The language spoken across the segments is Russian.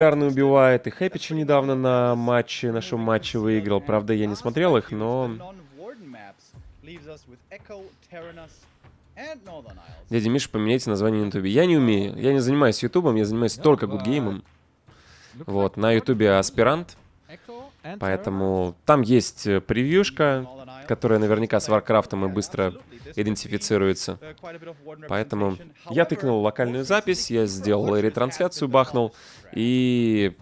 Регулярно убивает, и Хэпича недавно на матче, нашем матче выиграл. Правда, я не смотрел их, но... Дядя Миша, поменяйте название на ютубе. Я не умею. Я не занимаюсь ютубом, я занимаюсь только гудгеймом. Вот, на ютубе аспирант. Поэтому там есть э, превьюшка, которая наверняка с Варкрафтом и быстро идентифицируется. Поэтому я тыкнул локальную запись, я сделал ретрансляцию, бахнул, и...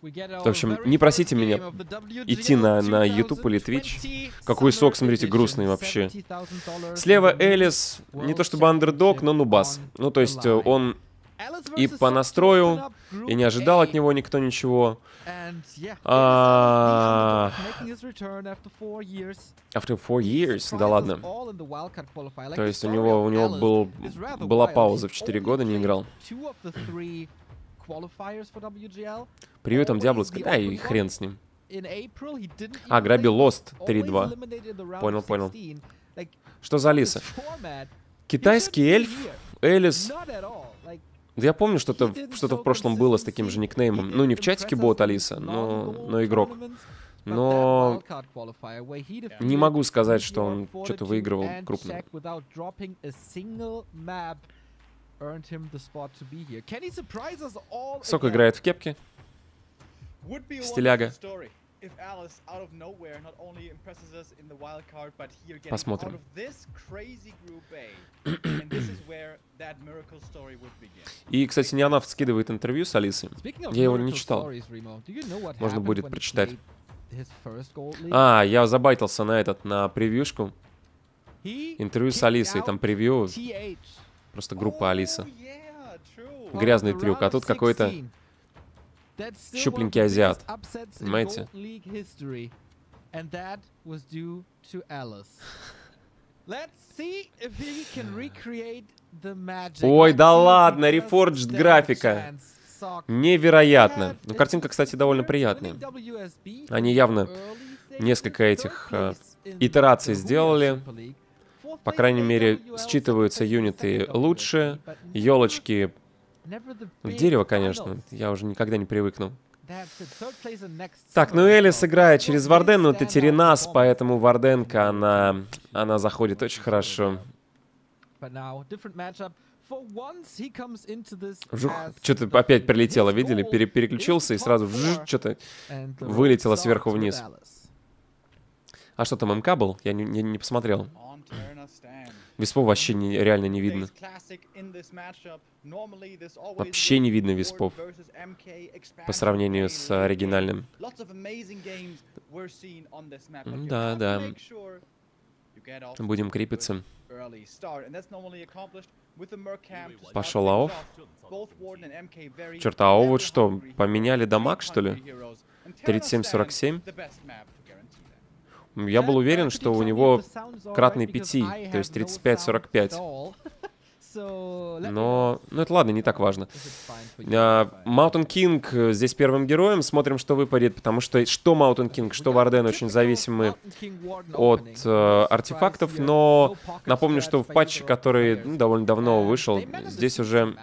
В общем, не просите меня идти на, на YouTube или Twitch. Какой сок, смотрите, грустный вообще. Слева Элис, не то чтобы андердог, но нубас. Ну, то есть э, он и по настрою, и не ожидал от него никто ничего. А... After four years? Да ладно. То есть у него, у него был, была пауза в 4 года, не играл. Привет, там Диаблос. Да, и хрен с ним. А, грабил Lost 3-2. Понял, понял. Что за Алиса? Китайский эльф, Элис. Да я помню, что-то что в прошлом было с таким же никнеймом. Ну, не в чатике бот Алиса, но, но игрок. Но не могу сказать, что он что-то выигрывал крупно. Сок играет в кепке. Стиляга. Посмотрим. И, кстати, Неонафт скидывает интервью с Алисой. Я его не читал. Можно будет прочитать. А, я забайтился на этот, на превьюшку. Интервью с Алисой, там превью. Просто группа oh, Алиса. Грязный трюк, а тут какой-то щупленький азиат. Понимаете? Ой, да ладно, рефорджд графика. Невероятно. Ну, картинка, кстати, довольно приятная. Они явно несколько этих э, итераций сделали. По крайней мере, считываются юниты лучше, елочки в дерево, конечно. Я уже никогда не привыкну. Так, ну Элис играет через Варден, но это Теренас, поэтому Варденка, она, она заходит очень хорошо. Вжух, что-то опять прилетело, видели? Пере переключился и сразу что-то вылетело сверху вниз. А что там, МК был? Я не, не, не посмотрел. Виспов вообще не, реально не видно. Вообще не видно виспов по сравнению с оригинальным. Да, да. Будем крепиться. Пошел АОФ. Черт, а АО вот что, поменяли дамаг, что ли? 37-47? Я был уверен, что у него кратный 5, то есть 35-45. Но, ну это ладно, не так важно. Mountain King э, здесь первым героем. Смотрим, что выпадет, потому что что Mountain King, что Warden очень зависимы от э, артефактов. Но напомню, что в патче, который ну, довольно давно вышел, здесь уже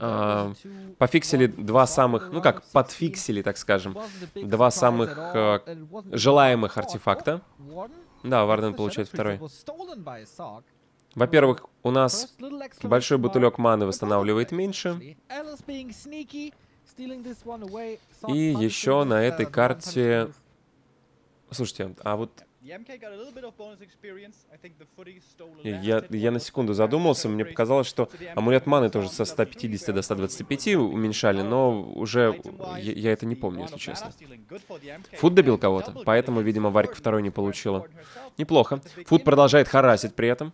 э, пофиксили два самых, ну как, подфиксили, так скажем, два самых э, желаемых артефакта. Да, Варден получает второй. Во-первых, у нас большой бутылек маны восстанавливает меньше. И еще на этой карте... Слушайте, а вот я, я на секунду задумался, мне показалось, что амулет маны тоже со 150 до 125 уменьшали, но уже я, я это не помню, если честно. Фуд добил кого-то, поэтому, видимо, Варька второй не получила. Неплохо. Фуд продолжает харасить при этом.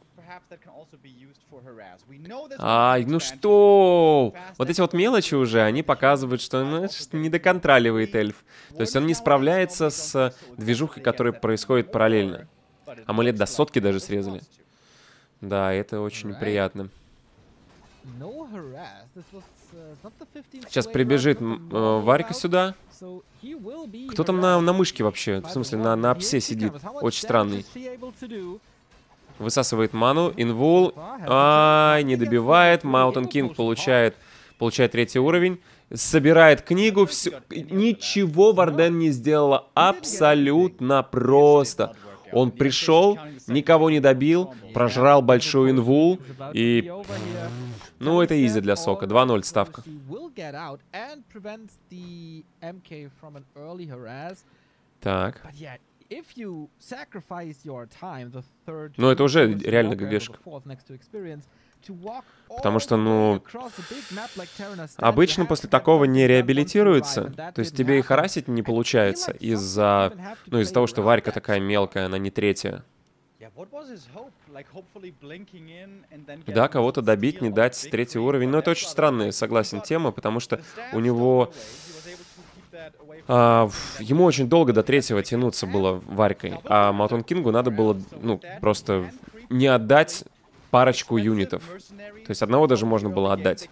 Ай, ну что? Вот эти вот мелочи уже, они показывают, что ну, не доконтроливает эльф. То есть он не справляется с движухой, которая происходит параллельно. Амулет до сотки даже срезали. Да, это очень приятно. Сейчас прибежит э, Варька сюда. Кто там на, на мышке вообще? В смысле, на, на псе сидит. Очень странный. Высасывает ману. Инвул. Ай, не добивает. Маунтин Кинг получает получает третий уровень, собирает книгу, все... Ничего Варден не сделала, абсолютно просто. Он пришел, никого не добил, прожрал большую инву и... Ну, это изи для Сока. 2-0 ставка. Так. Ну, это уже реально ГГшка. Потому что, ну, обычно после такого не реабилитируется. То есть тебе и харасить не получается из-за, ну, из-за того, что Варька такая мелкая, она не третья. Да, кого-то добить, не дать третий уровень. Но это очень странная, согласен, тема, потому что у него... А, ему очень долго до третьего тянуться было Варькой, а Маутон Кингу надо было, ну, просто не отдать парочку юнитов. То есть одного даже можно было отдать.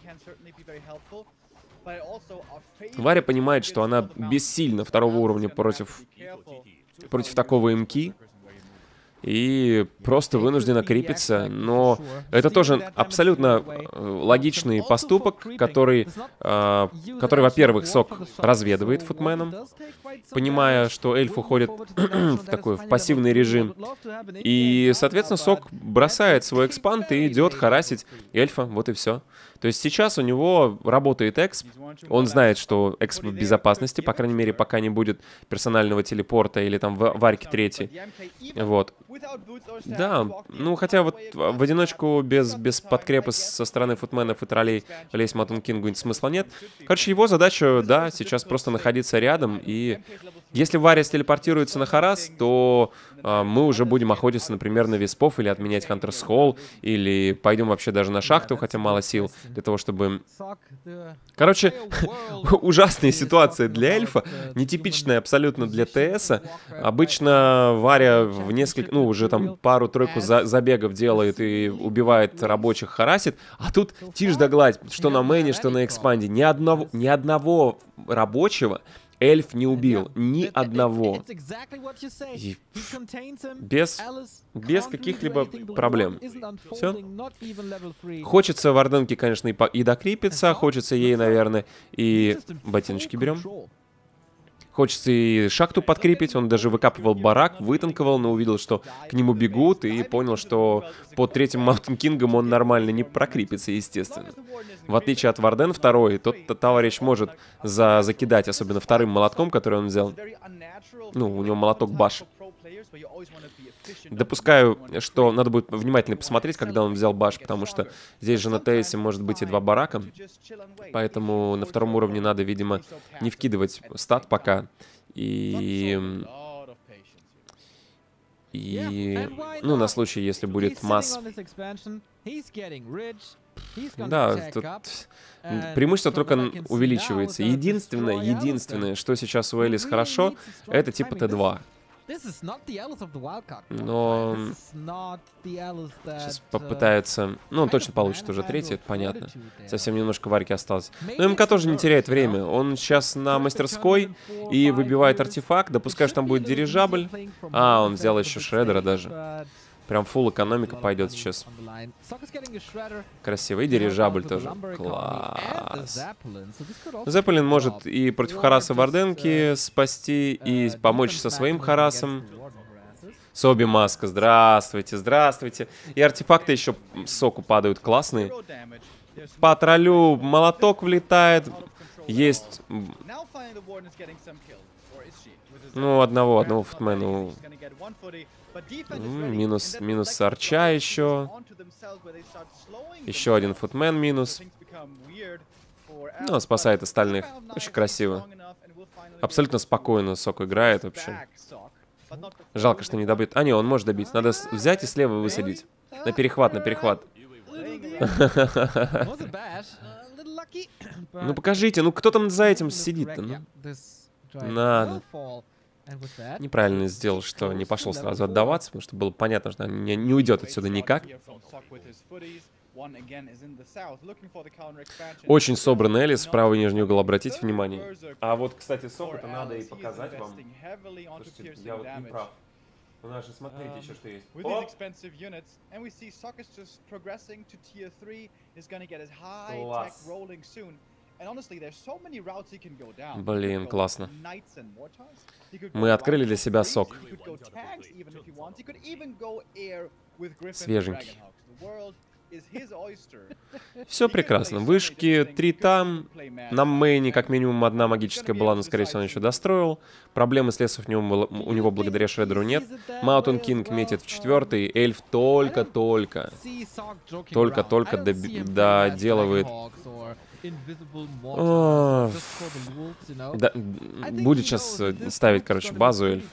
Варя понимает, что она бессильна второго уровня против, против такого МК и просто вынуждена крепиться. Но это тоже абсолютно э, логичный поступок, который, э, который во-первых, Сок разведывает футменом, понимая, что эльф уходит в такой в пассивный режим. И, соответственно, Сок бросает свой экспант и идет харасить эльфа, вот и все. То есть сейчас у него работает эксп, он знает, что эксп в безопасности, по крайней мере, пока не будет персонального телепорта или там в варьке третий. Вот. Да, ну хотя вот в одиночку без, без подкрепы со стороны футменов и троллей лезть Матон Кингу смысла нет. Короче, его задача, да, сейчас просто находиться рядом и если Варис телепортируется на Харас, то э, мы уже будем охотиться, например, на Виспов или отменять Хантерс Холл, или пойдем вообще даже на шахту, хотя мало сил, для того, чтобы... Короче, ужасная ситуация для эльфа, нетипичная абсолютно для ТС. Обычно Варя в несколько, ну, уже там пару-тройку за забегов делает и убивает рабочих, харасит, а тут тишь да гладь, что на мэне, что на экспанде. Ни одного, ни одного рабочего эльф не убил ни одного. И без, без каких-либо проблем. Все. Хочется Варденке, конечно, и, по, и докрепиться, хочется ей, наверное, и ботиночки берем. Хочется и шахту подкрепить, он даже выкапывал барак, вытанковал, но увидел, что к нему бегут, и понял, что под третьим Маунтин Кингом он нормально не прокрепится, естественно. В отличие от Варден второй, тот товарищ может за закидать, особенно вторым молотком, который он взял. Ну, у него молоток баш. Допускаю, что надо будет внимательно посмотреть, когда он взял баш, потому что здесь же на Тейсе может быть и два барака. Поэтому на втором уровне надо, видимо, не вкидывать стат пока. И... И... Ну, на случай, если будет масс... Да, тут преимущество только увеличивается. Единственное, единственное, что сейчас у Элис хорошо, это типа Т2. Но сейчас попытаются... Ну, он точно получит уже третий, это понятно. Совсем немножко варки осталось. Но МК тоже не теряет время. Он сейчас на мастерской и выбивает артефакт. Допускаю, что там будет дирижабль. А, он взял еще шредера даже. Прям фул экономика пойдет сейчас. Красиво. И дирижабль тоже. Класс. Зеппелин может и против Хараса Варденки спасти, и помочь со своим Харасом. Соби Маска, здравствуйте, здравствуйте. И артефакты еще соку падают классные. По троллю молоток влетает. Есть... Ну, одного, одного футмена минус, минус арча еще. Еще один футмен минус. Ну, спасает остальных. Очень красиво. Абсолютно спокойно Сок играет вообще. Жалко, что не добьет. А, не, он может добить. Надо взять и слева высадить. На перехват, на перехват. Ну покажите, ну кто там за этим сидит-то? Ну? Надо. Неправильно сделал, что не пошел сразу отдаваться, потому что было понятно, что он не, не уйдет отсюда никак. Очень собранный Элис, в правый нижний угол, обратите внимание. А вот, кстати, сок это надо и показать вам. Слушайте, я вот не прав. У нас же, смотрите, Um, еще что есть. with these Оп! expensive units, and we see Sockets just progressing to tier 3, is gonna get his high tech Класс. Rolling soon. And honestly, there's so many routes he can go down. He Блин, could go классно. Мы go открыли для себя сок. Свеженький. Все прекрасно. Вышки три там. На мейне как минимум одна магическая была, но, скорее всего, он еще достроил. Проблемы с лесом у него, было- у него благодаря Шредеру нет. Маунтон Кинг метит в четвертый. Эльф только-только. Только-только доделывает. О, Да, будет сейчас э, ставить, короче, базу эльф.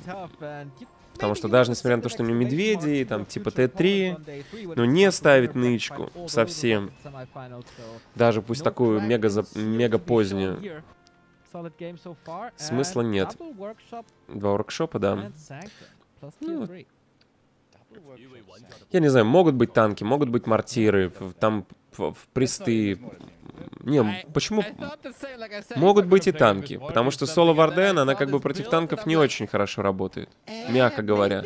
Потому что даже несмотря на то, что у него медведи, там типа Т3, но не ставить нычку совсем. Даже пусть такую мега, зап- мега позднюю. Смысла нет. Два воркшопа, да. Ну. Я не знаю, могут быть танки, могут быть мортиры, там присты. Не, почему? Могут быть и танки, потому что соло Варден, она как бы против танков не очень хорошо работает, мягко говоря.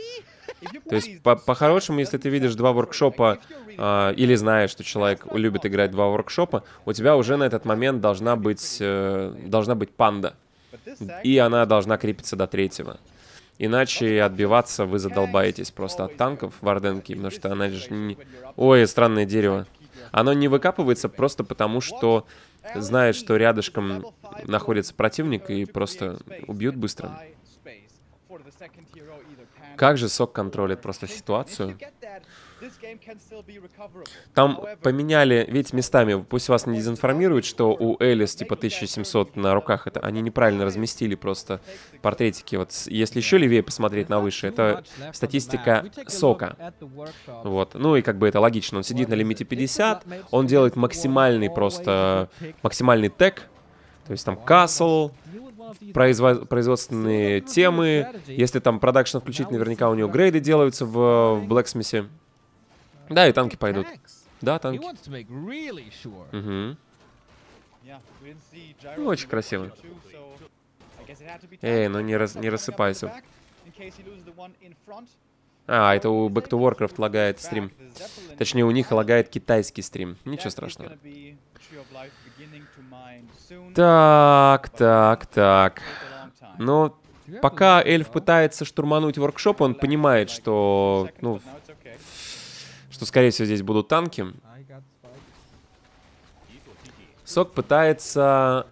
То есть, по- по-хорошему, sides, если ты видишь два воркшопа а, или знаешь, что человек любит играть два воркшопа, у тебя уже на этот момент должна быть, э, должна быть панда. И она должна крепиться до третьего. Иначе отбиваться вы задолбаетесь просто от танков Варденки, потому что она же не... Ой, странное дерево. Оно не выкапывается просто потому, что знает, что рядышком находится противник и просто убьют быстро. Как же сок контролит просто ситуацию? Там поменяли, ведь местами, пусть вас не дезинформируют, что у Элис типа 1700 на руках, это они неправильно разместили просто портретики. Вот если еще левее посмотреть на выше, это статистика сока. Вот. Ну и как бы это логично. Он сидит на лимите 50, он делает максимальный просто, максимальный тег, то есть там касл, произво- производственные темы. Если там продакшн включить, наверняка у него грейды делаются в, в Blacksmith. Да, и танки пойдут. Да, танки. Мгм. Ну, очень красиво. Эй, ну не, раз- не рассыпайся. А, это у Back to Warcraft лагает стрим. Точнее, у них лагает китайский стрим. Ничего страшного. Так, так, так. Но пока эльф пытается штурмануть воркшоп, он понимает, что, ну, что, скорее всего, здесь будут танки. Сок пытается,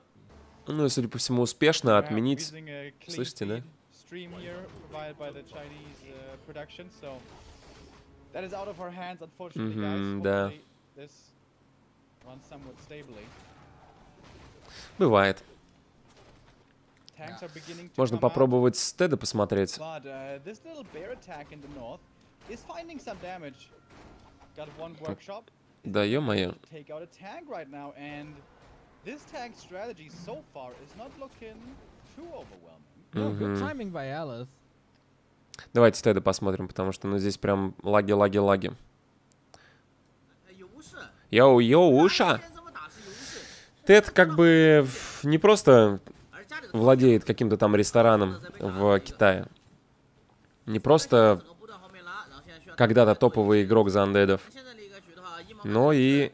ну, судя по всему, успешно отменить... Слышите, да? Uh, да. Бывает. Можно попробовать с Теда посмотреть. Да ё-моё. Угу. Давайте Теда посмотрим, потому что ну здесь прям лаги, лаги, лаги. Йоу, йоу, уша! Тед как бы не просто владеет каким-то там рестораном в Китае. Не просто когда-то топовый игрок за андедов, но и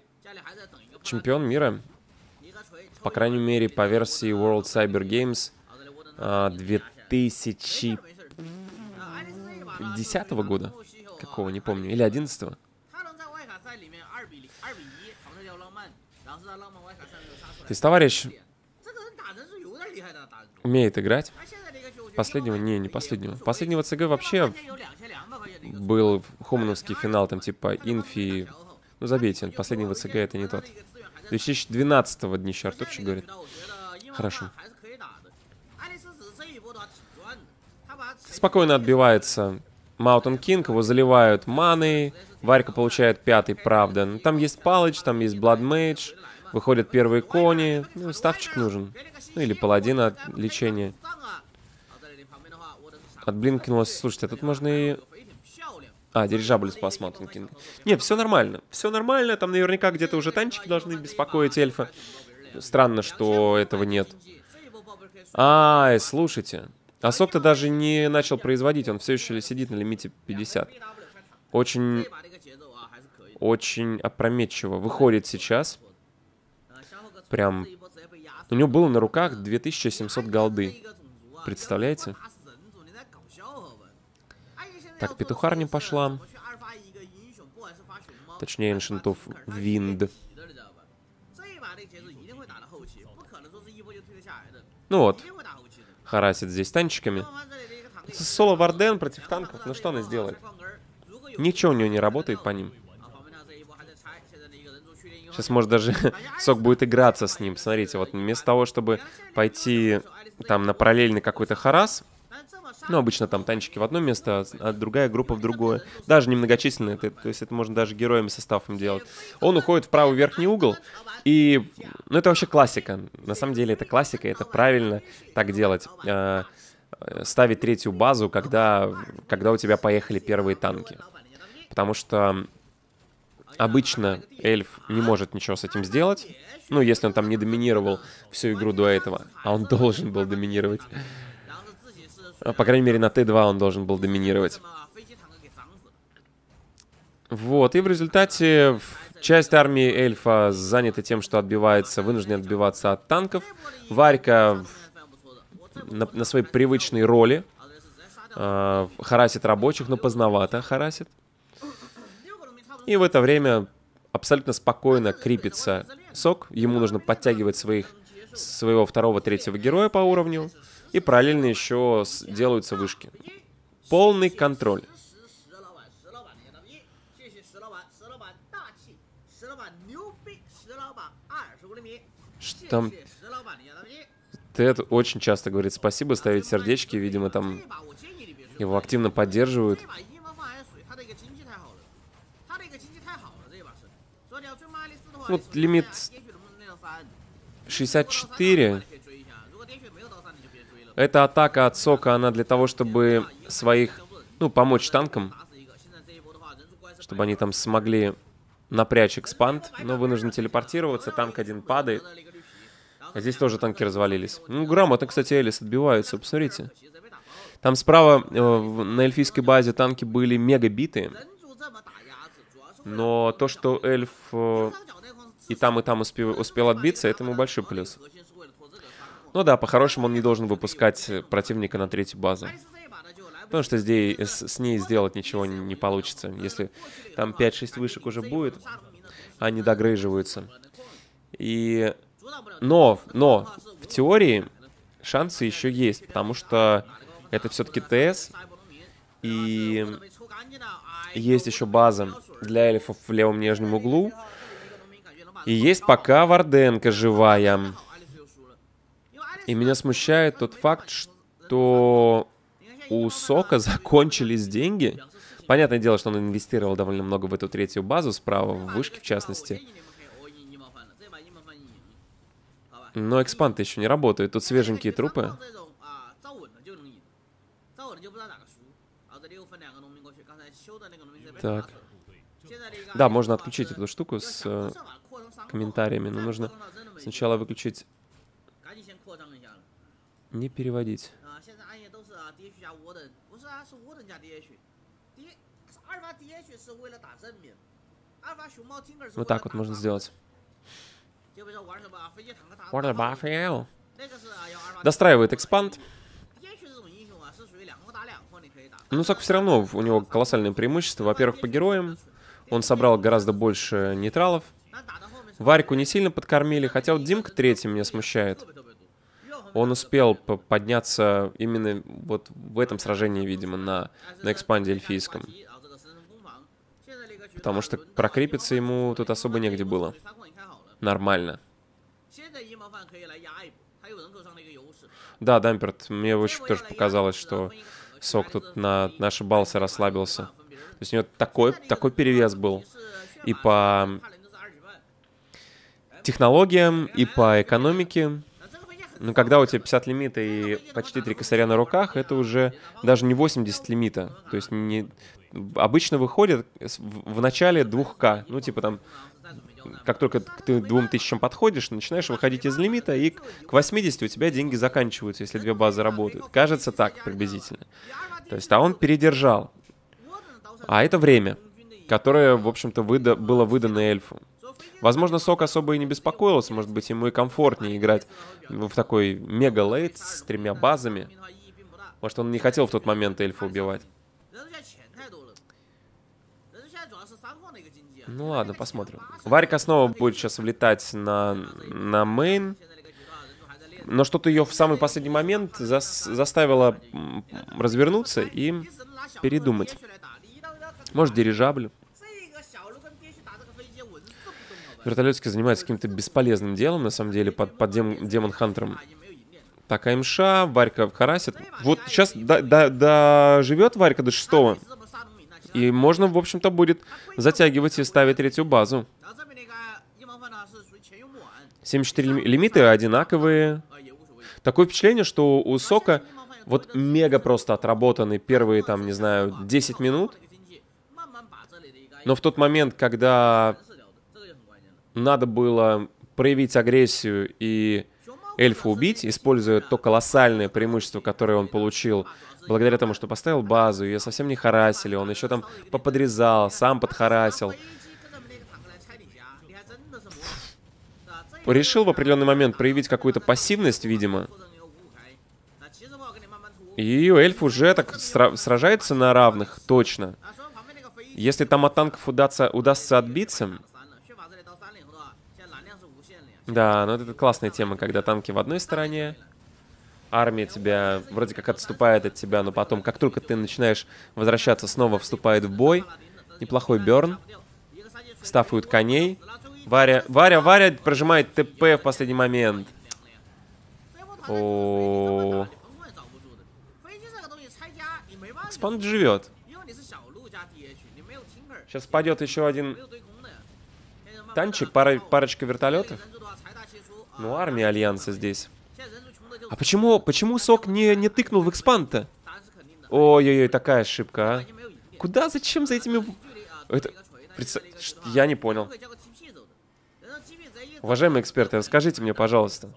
чемпион мира, по крайней мере, по версии World Cyber Games а, 2010 года, какого, не помню, или 11 -го. То есть товарищ умеет играть, Последнего? Не, не последнего. Последнего ЦГ вообще был хомоновский финал, там типа Инфи... Ну, забейте, последнего ЦГ это не тот. 2012-го днища, Артурчик говорит. Хорошо. Спокойно отбивается Mountain King, его заливают маны, Варька получает пятый, правда. Но там есть Палыч, там есть Blood Mage, выходят первые кони, ну, стаффчик нужен. Ну, или паладина лечения. Отблинкнулось. Слушайте, а тут можно и... А, дирижабль спас Маунтин Кинг. Нет, все нормально. Все нормально. Там наверняка где-то уже танчики должны беспокоить эльфа. Странно, что этого нет. А, слушайте. Асок-то даже не начал производить. Он все еще сидит на лимите 50. Очень... Очень опрометчиво. Выходит сейчас. Прям... У него было на руках 2700 голды. Представляете? Так, петухарня пошла. Точнее, Ancient Винд. Ну вот. Харасит здесь танчиками. Соло Варден против танков. Ну что она сделает? Ничего у нее не работает по ним. Сейчас, может, даже Сок будет играться с ним. Смотрите, вот вместо того, чтобы пойти там на параллельный какой-то харас, ну, обычно там танчики в одно место, а другая группа в другое. Даже немногочисленные, то есть это можно даже героями составом делать. Он уходит в правый верхний угол, и, ну, это вообще классика. На самом деле это классика, это правильно так делать. А, э, ставить третью базу, когда, когда у тебя поехали первые танки. Потому что обычно эльф не может ничего с этим сделать. Ну, если он там не доминировал всю игру до этого. А он должен был доминировать. А, по крайней мере, на Т2 он должен был доминировать. Вот, и в результате часть армии эльфа занята тем, что отбивается, вынуждены отбиваться от танков. Варька на, на своей привычной роли э, харасит рабочих, но поздновато харасит. И в это время абсолютно спокойно крепится сок. Ему нужно подтягивать своих, своего второго-третьего героя по уровню. И параллельно еще делаются вышки. Полный контроль. Там... Тед очень часто говорит спасибо, ставит сердечки, видимо, там его активно поддерживают. Вот лимит 64 эта атака от Сока, она для того, чтобы своих, ну, помочь танкам, чтобы они там смогли напрячь экспанд, но вынуждены телепортироваться, танк один падает. А здесь тоже танки развалились. Ну, грамотно, кстати, Элис отбиваются, посмотрите. Там справа э, на эльфийской базе танки были мега битые. Но то, что эльф э, и там, и там успел, успел отбиться, это ему большой плюс. Ну да, по-хорошему он не должен выпускать э, противника на третью базу. Потому что здесь, э, с, с ней сделать ничего не, не получится. Если там 5-6 вышек уже будет, они догрыживаются. И... Но, но, в теории шансы еще есть, потому что это все-таки ТС, и есть еще база для эльфов в левом нижнем углу, и есть пока Варденка живая. И меня смущает тот факт, что у Сока закончились деньги. Понятное дело, что он инвестировал довольно много в эту третью базу справа, в вышке в частности. Но экспанты еще не работают. Тут свеженькие трупы. Так. Да, можно отключить эту штуку с э, комментариями, но нужно сначала выключить не переводить. Вот так вот можно сделать. Достраивает экспанд. Ну, так все равно, у него колоссальное преимущество. Во-первых, по героям. Он собрал гораздо больше нейтралов. Варьку не сильно подкормили, хотя вот Димка третий меня смущает. Он успел по- подняться именно вот в этом сражении, видимо, на, на экспанде эльфийском. Потому что прокрепиться ему тут особо негде было. Нормально. Да, Дамперт, мне очень тоже показалось, что Сок тут на, на ошибался, расслабился. То есть у него такой, такой перевес был и по технологиям, и по экономике. Но когда у тебя 50 лимита и почти 3 косаря на руках, это уже даже не 80 лимита. То есть не... обычно выходит в начале 2К. Ну, типа там, как только ты к 2000 подходишь, начинаешь выходить из лимита, и к 80 у тебя деньги заканчиваются, если две базы работают. Кажется так приблизительно. То есть, а он передержал. А это время, которое, в общем-то, выда- было выдано эльфу. Возможно, Сок особо и не беспокоился, может быть, ему и комфортнее играть в такой мега-лейт с тремя базами. Может, он не хотел в тот момент эльфа убивать. Ну ладно, посмотрим. Варька снова будет сейчас влетать на, на мейн. Но что-то ее в самый последний момент зас, заставило развернуться и передумать. Может, дирижабль. Вертолетский занимается каким-то бесполезным делом, на самом деле, под, под дем, Демон Хантером. Так мша, Варька харасит. Вот сейчас до, до, живет Варька до шестого. И можно, в общем-то, будет затягивать и ставить третью базу. 74 лимиты одинаковые. Такое впечатление, что у Сока вот мега просто отработаны первые, там, не знаю, 10 минут. Но в тот момент, когда надо было проявить агрессию и эльфа убить, используя то колоссальное преимущество, которое он получил, благодаря тому, что поставил базу, ее совсем не харасили, он еще там поподрезал, сам подхарасил. Решил в определенный момент проявить какую-то пассивность, видимо. И эльф уже так сражается на равных, точно. Если там от танков удастся, удастся отбиться, да, но это классная тема, когда танки в одной стороне, армия тебя вроде как отступает от тебя, но потом, как только ты начинаешь возвращаться, снова вступает в бой. Неплохой Берн. Стафуют коней. Варя, Варя, Варя прожимает ТП в последний момент. О, -о, -о. Спанд живет. Сейчас падет еще один танчик, пара, парочка вертолетов. Ну, армия Альянса здесь. А почему, почему Сок не, не тыкнул в экспанта? Ой-ой-ой, такая ошибка, а. Куда, зачем за этими... Это... Я не понял. Уважаемые эксперты, расскажите мне, пожалуйста,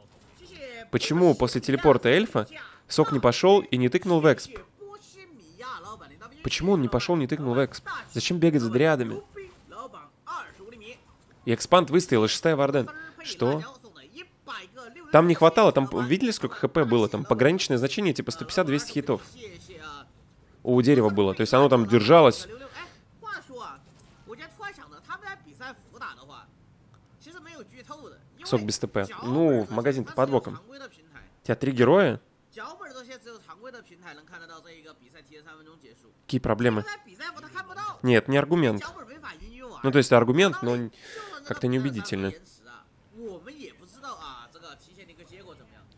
почему после телепорта эльфа Сок не пошел и не тыкнул в эксп? Почему он не пошел, не тыкнул в эксп? Зачем бегать за дриадами? И экспант выстоял, и шестая варден. Что? Там не хватало, там видели, сколько хп было? Там пограничное значение типа 150-200 хитов. У дерева было. То есть оно там держалось. Сок без ТП. Ну, магазин под боком. У тебя три героя? Какие проблемы? Нет, не аргумент. Ну, то есть аргумент, но как-то неубедительно.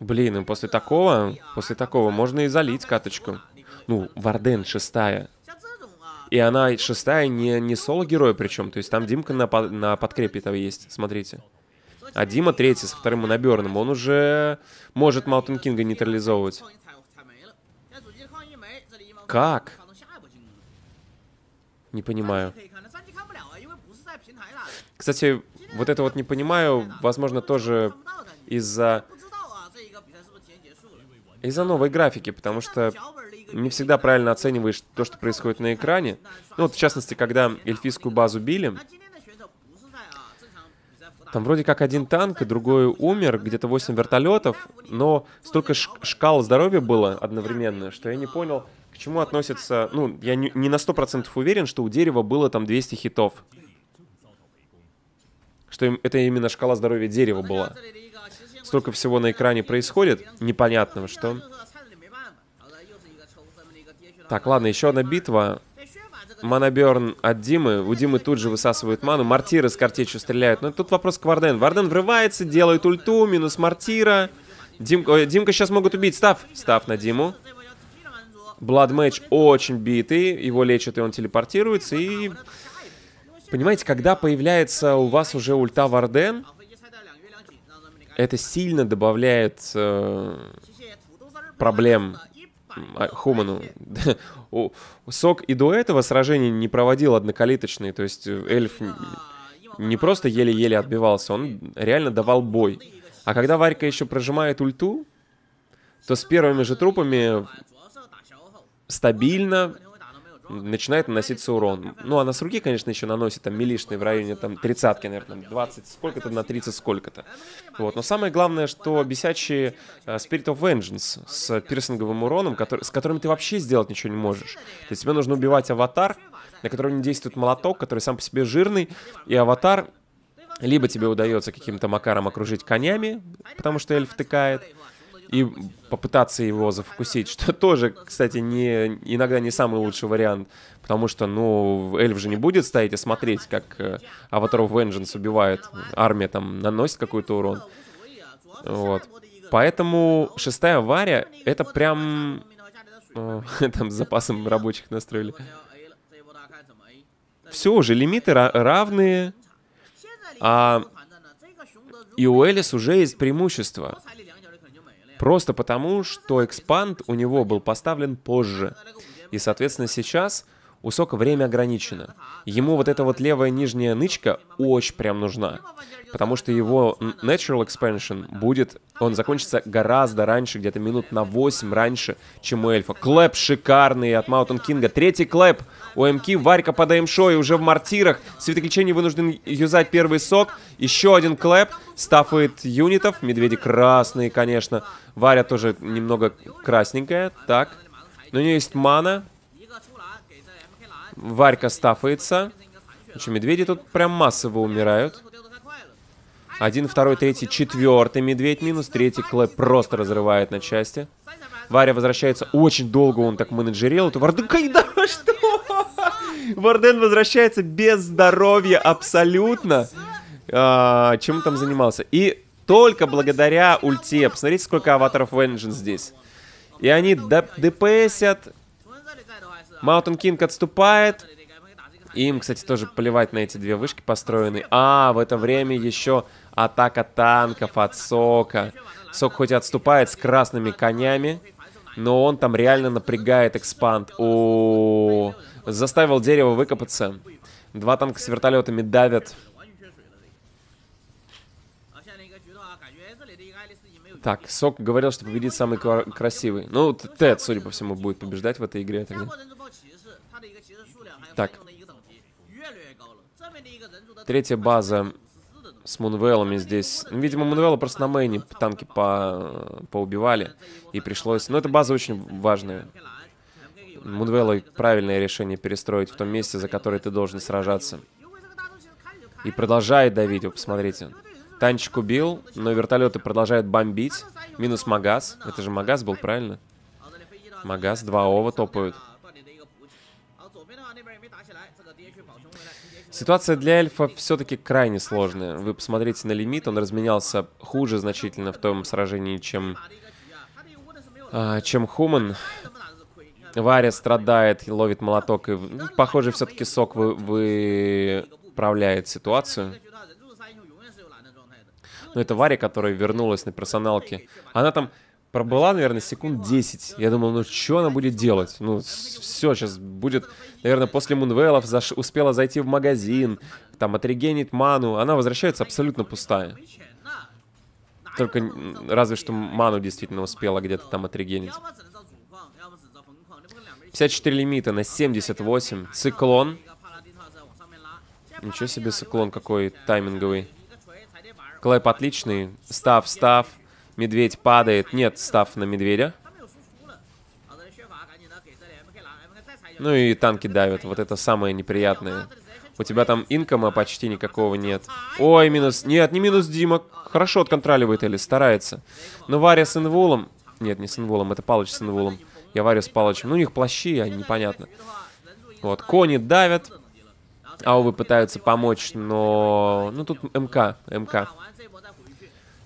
Блин, и после такого, после такого можно и залить каточку. Ну, Варден шестая. И она шестая не, не соло-герой причем, то есть там Димка на, на подкрепе этого есть, смотрите. А Дима третий со вторым наберным, он уже может Маунтин Кинга нейтрализовывать. Как? Не понимаю. Кстати, вот это вот не понимаю, возможно, тоже из-за из-за новой графики, потому что не всегда правильно оцениваешь то, что происходит на экране. Ну вот, в частности, когда эльфийскую базу били, там вроде как один танк, и другой умер, где-то 8 вертолетов, но столько шкал здоровья было одновременно, что я не понял, к чему относится... Ну, я не, не на 100% уверен, что у дерева было там 200 хитов. Что им, это именно шкала здоровья дерева была столько всего на экране происходит, непонятного, что... Так, ладно, еще одна битва. Манаберн от Димы. У Димы тут же высасывают ману. Мортиры с картечью стреляют. Но тут вопрос к Варден. Варден врывается, делает ульту, минус мартира. Дим... Ой, Димка сейчас могут убить. Став. Став на Диму. Бладмэч очень битый. Его лечат, и он телепортируется. И... Понимаете, когда появляется у вас уже ульта Варден, это сильно добавляет э, проблем а, Хуману. Сок и до этого сражения не проводил однокалиточные, то есть э, эльф не просто еле-еле отбивался, он реально давал бой. А когда Варька еще прожимает ульту, то с первыми же трупами стабильно начинает наноситься урон. Ну, она с руки, конечно, еще наносит там милишный в районе там тридцатки, наверное, там 20 сколько-то на 30 сколько-то. Вот. Но самое главное, что бесячие э, Spirit of Vengeance с пирсинговым уроном, который, с которым ты вообще сделать ничего не можешь. То есть тебе нужно убивать аватар, на котором не действует молоток, который сам по себе жирный, и аватар либо тебе удается каким-то макаром окружить конями, потому что эльф тыкает, и попытаться его завкусить, что тоже, кстати, не, иногда не самый лучший вариант, потому что, ну, эльф же не будет стоять и смотреть, как э, аватаров Vengeance убивает, армия там наносит какой-то урон. Вот. Поэтому шестая авария, это прям... Э, там с запасом рабочих настроили. Все уже, лимиты ra- равные. А и у Элис уже есть преимущество. Просто потому, что экспанд у него был поставлен позже. И, соответственно, сейчас у сока время ограничено. Ему вот эта вот левая нижняя нычка очень прям нужна. Потому что его Natural Expansion будет... Он закончится гораздо раньше, где-то минут на 8 раньше, чем у эльфа. Clap шикарный от Mountain King а. Третий clap у МК эм Варька под и уже в мортирах. Свиток лечения вынужден юзать первый сок. Еще один clap. Стаффает юнитов. Медведи красные, конечно. Варя тоже немного красненькая. Так. Но у нее есть мана. Варька стафается. Что, медведи тут прям массово умирают. Один, второй, третий, четвертый медведь минус. Третий клэп просто разрывает на части. Варя возвращается. Очень долго он так менеджерил. Это Варда что? Варден возвращается без здоровья абсолютно. А, чем он там занимался? И только благодаря ульте. Посмотрите, сколько аватаров Венджин здесь. И они ДПСят. Маунтин Кинг отступает. Им, кстати, тоже плевать на эти две вышки построены. А, в это время еще атака танков от Сока. Сок хоть и отступает с красными конями, но он там реально напрягает экспанд. О, -о, -о, -о. Заставил дерево выкопаться. Два танка с вертолетами давят. Так, Сок говорил, что победит самый красивый. Ну, Тед, судя по всему, будет побеждать в этой игре тогда. Так. Третья база с Мунвеллами здесь. Ну, видимо, Мунвелла просто на мейне танки по... поубивали. И пришлось... Но эта база очень важная. Мудвеллой правильное решение перестроить в том месте, за которое ты должен сражаться. И продолжает давить, вы посмотрите. Танчик убил, но вертолеты продолжают бомбить. Минус Магаз. Это же Магаз был, правильно? Магаз, два Ова топают. Ситуация для эльфа все-таки крайне сложная. Вы посмотрите на лимит, он разменялся хуже значительно в том сражении, чем, э, чем Хуман. Варя страдает, ловит молоток, и, ну, похоже, все-таки сок вы, выправляет ситуацию. Но это Варя, которая вернулась на персоналке. Она там пробыла, наверное, секунд 10. Я думал, ну что она будет делать? Ну, все, сейчас будет... Наверное, после Мунвелов заш... успела зайти в магазин, там, отрегенить ману. Она возвращается абсолютно пустая. Только разве что ману действительно успела где-то там отрегенить. 54 лимита на 78. Циклон. Ничего себе циклон какой тайминговый. Клэп отличный. Став, став. Медведь падает. Нет, став на медведя. Ну и танки давят. Вот это самое неприятное. У тебя там инкома почти никакого нет. Ой, минус... Нет, не минус Дима. Хорошо отконтроливает или старается. Но Варя с инволом Нет, не с инволом это Палыч с инволом я Варю с Палычем. Ну, у них плащи, а непонятно. Вот, кони давят. Аувы пытаются помочь, но... Ну, тут МК, МК.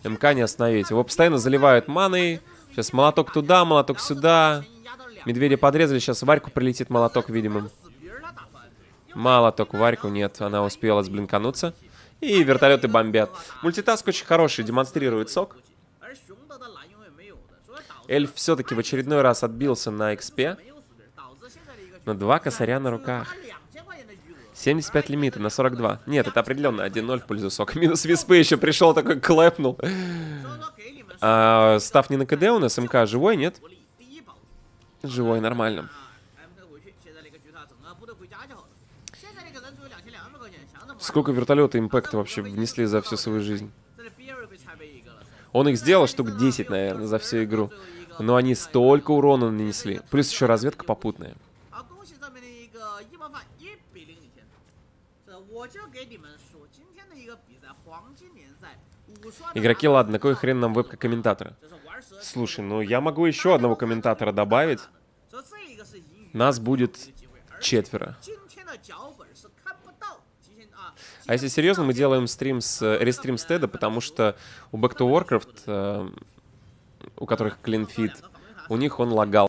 МК не остановить. Его постоянно заливают маной. Сейчас молоток туда, молоток сюда. Медведи подрезали, сейчас Варьку прилетит молоток, видимо. Молоток Варьку, нет, она успела сблинкануться. И вертолеты бомбят. Мультитаск очень хороший, демонстрирует сок. Эльф все-таки в очередной раз отбился на экспе. На два косаря на руках. 75 лимита на 42. Нет, это определенно 1-0 в пользу сока. Минус виспы еще пришел, такой клепнул. А, став не на КД у нас, МК живой, нет? Живой, нормально. Сколько вертолета импакта вообще внесли за всю свою жизнь? Он их сделал штук 10, наверное, за всю игру. Но они столько урона нанесли. Плюс еще разведка попутная. Игроки, ладно, какой хрен нам вебка комментатора? Слушай, ну я могу еще одного комментатора добавить. Нас будет четверо. А если серьезно, мы делаем стрим с э, рестрим стеда, потому что у Back to Warcraft э, у которых клинфит, у них он лагал.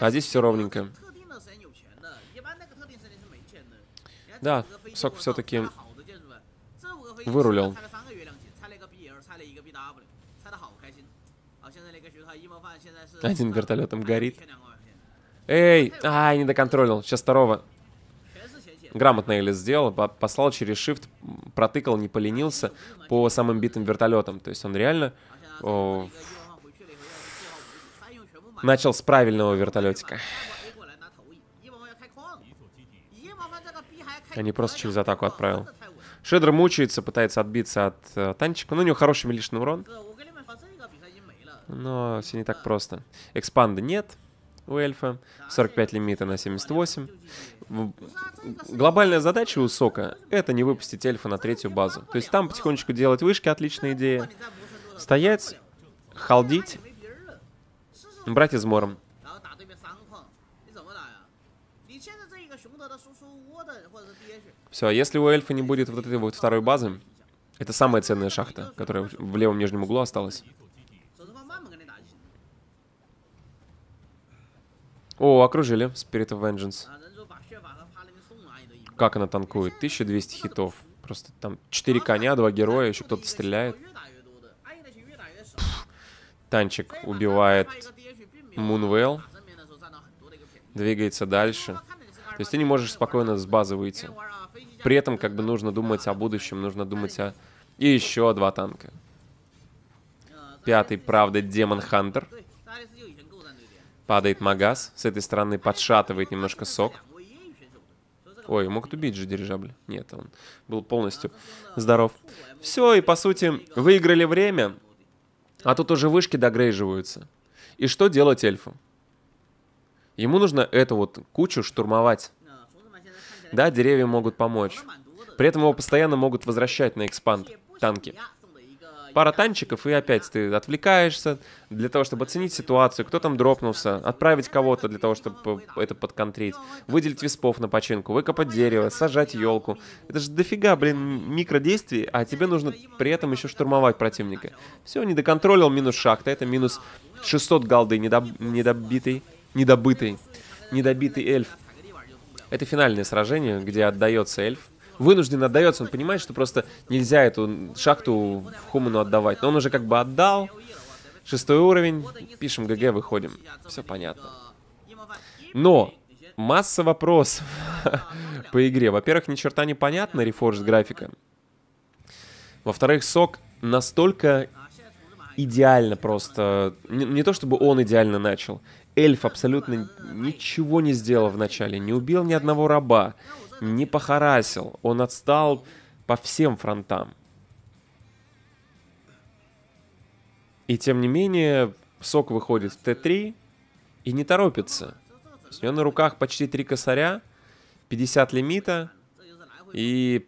А здесь все ровненько. Да, сок все-таки вырулил. Один вертолетом горит. Эй, ай, не доконтролил. Сейчас второго. Грамотно Элис сделал, послал через shift, протыкал, не поленился по самым битым вертолетам. То есть он реально начал с правильного вертолетика. Они просто через атаку отправил. Шедр мучается, пытается отбиться от э, танчика. Ну, у него хороший милишный урон. Но все не так просто. Экспанда нет у эльфа. 45 лимита на 78. Глобальная задача у Сока — это не выпустить эльфа на третью базу. То есть там потихонечку делать вышки — отличная идея. Стоять, халдить, брать измором. Все, а если у эльфа не будет вот этой вот второй базы, это самая ценная шахта, которая в левом нижнем углу осталась. О, окружили. Spirit of Vengeance. Как она танкует? 1200 хитов. Просто там 4 коня, 2 героя, еще кто-то стреляет танчик убивает Мунвелл, Двигается дальше. То есть ты не можешь спокойно с базы выйти. При этом как бы нужно думать о будущем, нужно думать о... И еще два танка. Пятый, правда, Демон Хантер. Падает Магаз. С этой стороны подшатывает немножко сок. Ой, мог убить же дирижабль. Нет, он был полностью здоров. Все, и по сути, выиграли время. А тут уже вышки догрейживаются. И что делать эльфу? Ему нужно эту вот кучу штурмовать. Да, деревья могут помочь. При этом его постоянно могут возвращать на экспанд танки. Пара танчиков, и опять ты отвлекаешься для того, чтобы оценить ситуацию, кто там дропнулся, отправить кого-то для того, чтобы это подконтрить, выделить виспов на починку, выкопать дерево, сажать елку. Это же дофига, блин, микродействий, а тебе нужно при этом еще штурмовать противника. Все, не доконтролил, минус шахта, это минус 600 голды, недоб- недобитый, недобытый, недобитый эльф. Это финальное сражение, где отдается эльф. Вынужден отдается, он понимает, что просто нельзя эту шахту Хуману отдавать. Но он уже как бы отдал. Шестой уровень. Пишем ГГ, выходим. Все понятно. Но масса вопросов по игре. Во-первых, ни черта не понятно, Reforged графика. Во-вторых, сок настолько идеально просто. Не, не то чтобы он идеально начал. Эльф абсолютно ничего не сделал в начале. Не убил ни одного раба. Не похарасил. Он отстал по всем фронтам. И тем не менее, сок выходит в Т3 и не торопится. У него на руках почти три косаря, 50 лимита и...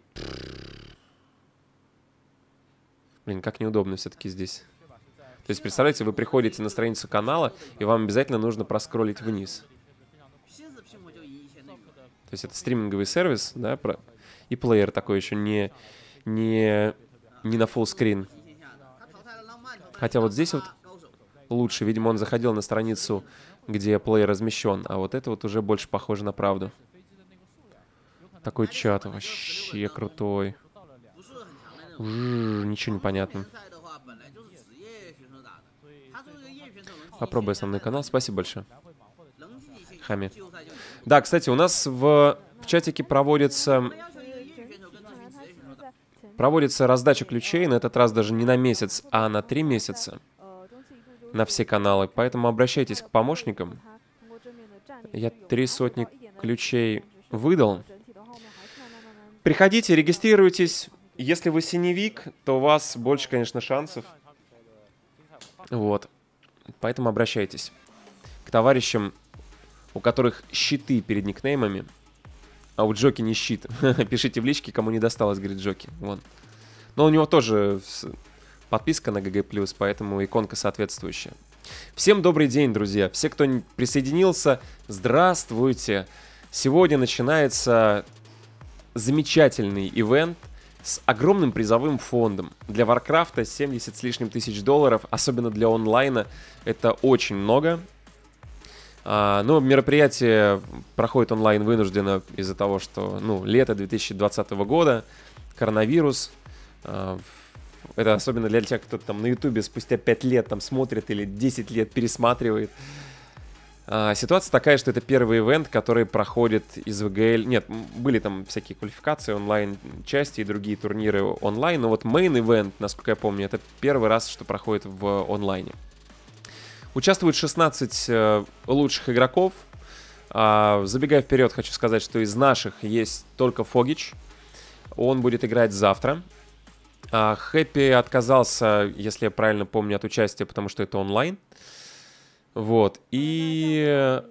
Блин, как неудобно все-таки здесь. То есть, представляете, вы приходите на страницу канала, и вам обязательно нужно проскролить вниз. То есть это стриминговый сервис, да, про... и плеер такой еще не, не, не на full screen. Хотя вот здесь вот лучше, видимо, он заходил на страницу, где плеер размещен, а вот это вот уже больше похоже на правду. Такой чат вообще крутой. Жжж, ничего не понятно. Попробуй основной канал. Спасибо большое. Хами. Да, кстати, у нас в, в чатике проводится проводится раздача ключей, на этот раз даже не на месяц, а на три месяца на все каналы. Поэтому обращайтесь к помощникам. Я три сотни ключей выдал. Приходите, регистрируйтесь. Если вы синевик, то у вас больше, конечно, шансов. Вот. Поэтому обращайтесь к товарищам у которых щиты перед никнеймами. А у Джоки не щит. Пишите в личке, кому не досталось, говорит Джоки. Вон. Но у него тоже подписка на GG+, поэтому иконка соответствующая. Всем добрый день, друзья. Все, кто присоединился, здравствуйте. Сегодня начинается замечательный ивент с огромным призовым фондом. Для Варкрафта 70 с лишним тысяч долларов, особенно для онлайна, это очень много. А, ну, мероприятие проходит онлайн вынужденно из-за того, что, ну, лето 2020 года, коронавирус. А, это особенно для тех, кто там на ютубе спустя 5 лет там смотрит или 10 лет пересматривает. А, ситуация такая, что это первый ивент, который проходит из ВГЛ. Нет, были там всякие квалификации, онлайн-части и другие турниры онлайн, но вот main ивент, насколько я помню, это первый раз, что проходит в онлайне. Участвует 16 э, лучших игроков. А, забегая вперед, хочу сказать, что из наших есть только Фогич. Он будет играть завтра. А, Хэппи отказался, если я правильно помню, от участия, потому что это онлайн. Вот. И...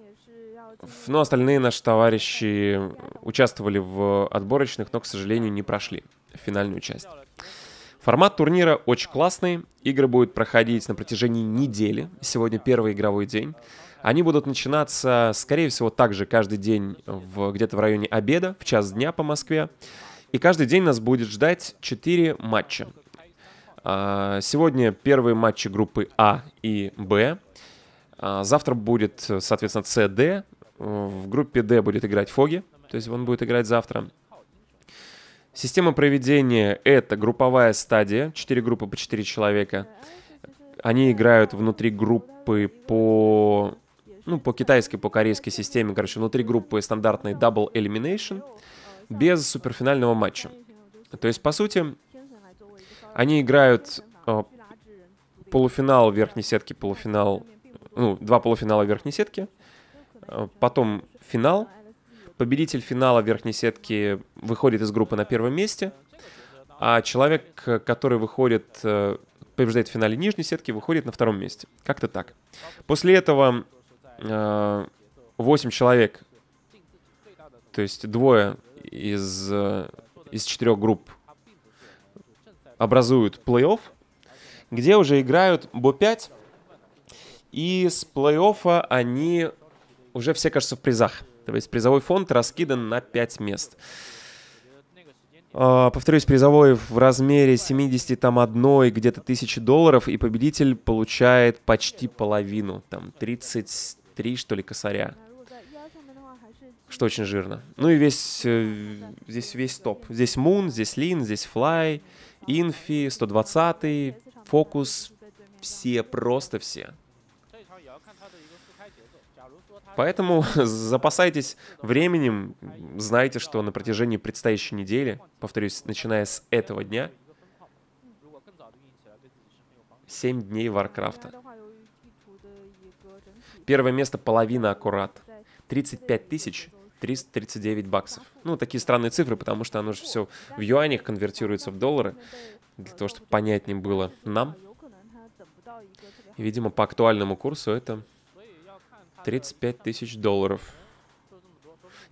Ну, остальные наши товарищи участвовали в отборочных, но, к сожалению, не прошли финальную часть. Формат турнира очень классный. Игры будут проходить на протяжении недели. Сегодня первый игровой день. Они будут начинаться, скорее всего, также каждый день где-то в районе обеда, в час дня по Москве. И каждый день нас будет ждать 4 матча. А, Сегодня первые матчи группы А и Б. А, Завтра будет, соответственно, С, Д. В группе Д будет играть Фоги, то есть он будет играть завтра. Система проведения — это групповая стадия, 4 группы по 4 человека. Они играют внутри группы по, ну, по китайской, по корейской системе, короче, внутри группы стандартный Double Elimination, без суперфинального матча. То есть, по сути, они играют э, полуфинал верхней сетки, полуфинал, ну, два полуфинала верхней сетки, э, потом финал. Победитель финала верхней сетки выходит из группы на первом месте, а человек, э, который выходит, э, побеждает в финале нижней сетки, выходит на втором месте. Как-то так. После этого э, 8 человек, то есть двое из, э, из четырех групп образуют плей-офф, где уже играют Бо-5, и с плей-оффа они уже все, кажется, в призах. То есть призовой фонд раскидан на 5 мест. А, Повторюсь, призовой в размере 70 там одной, где-то тысячи долларов, и победитель получает почти половину, там 33, что ли, косаря, что очень жирно. Ну и весь, э, здесь весь топ. Здесь Moon, здесь Лин, здесь Fly, Инфи, 120, Фокус, все, просто все. Поэтому запасайтесь временем, знайте, что на протяжении предстоящей недели, повторюсь, начиная с этого дня, 7 дней Варкрафта. Первое место половина аккурат. 35 тысяч 339 баксов. Ну, такие странные цифры, потому что оно же все в юанях конвертируется в доллары, для того, чтобы понятнее было нам. И, видимо, по актуальному курсу это 35 тысяч долларов.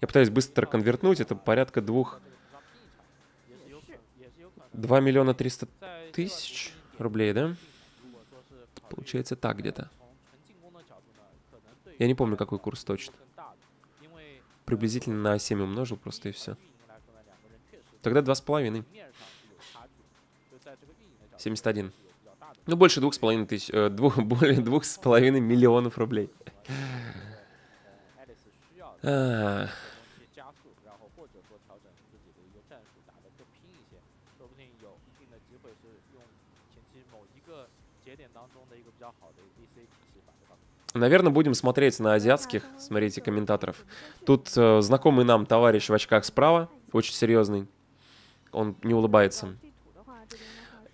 Я пытаюсь быстро конвертнуть, это порядка двух... 2 миллиона 300 тысяч рублей, да? Получается так где-то. Я не помню, какой курс точно. Приблизительно на 7 умножил просто и все. Тогда 2,5. 71. Ну, больше двух с половиной тысяч, э, двух, более двух с половиной миллионов рублей. 嗯、呃。Наверное, будем смотреть на азиатских, смотрите, комментаторов. Тут э, знакомый нам товарищ в очках справа, очень серьезный. Он не улыбается.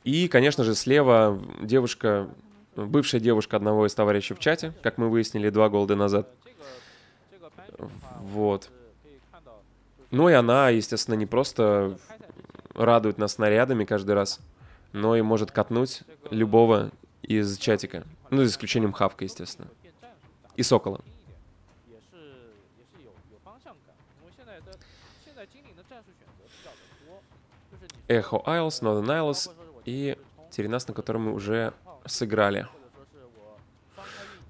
И, конечно же, слева девушка, бывшая девушка одного из товарищей в чате, как мы выяснили два голда назад. Вот. Ну и она, естественно, не просто радует нас снарядами каждый раз, но и может катнуть любого из чатика. Ну, за исключением Хавка, естественно. И Сокола. Эхо Айлс, Northern Айлс и Теренас, на котором мы уже сыграли.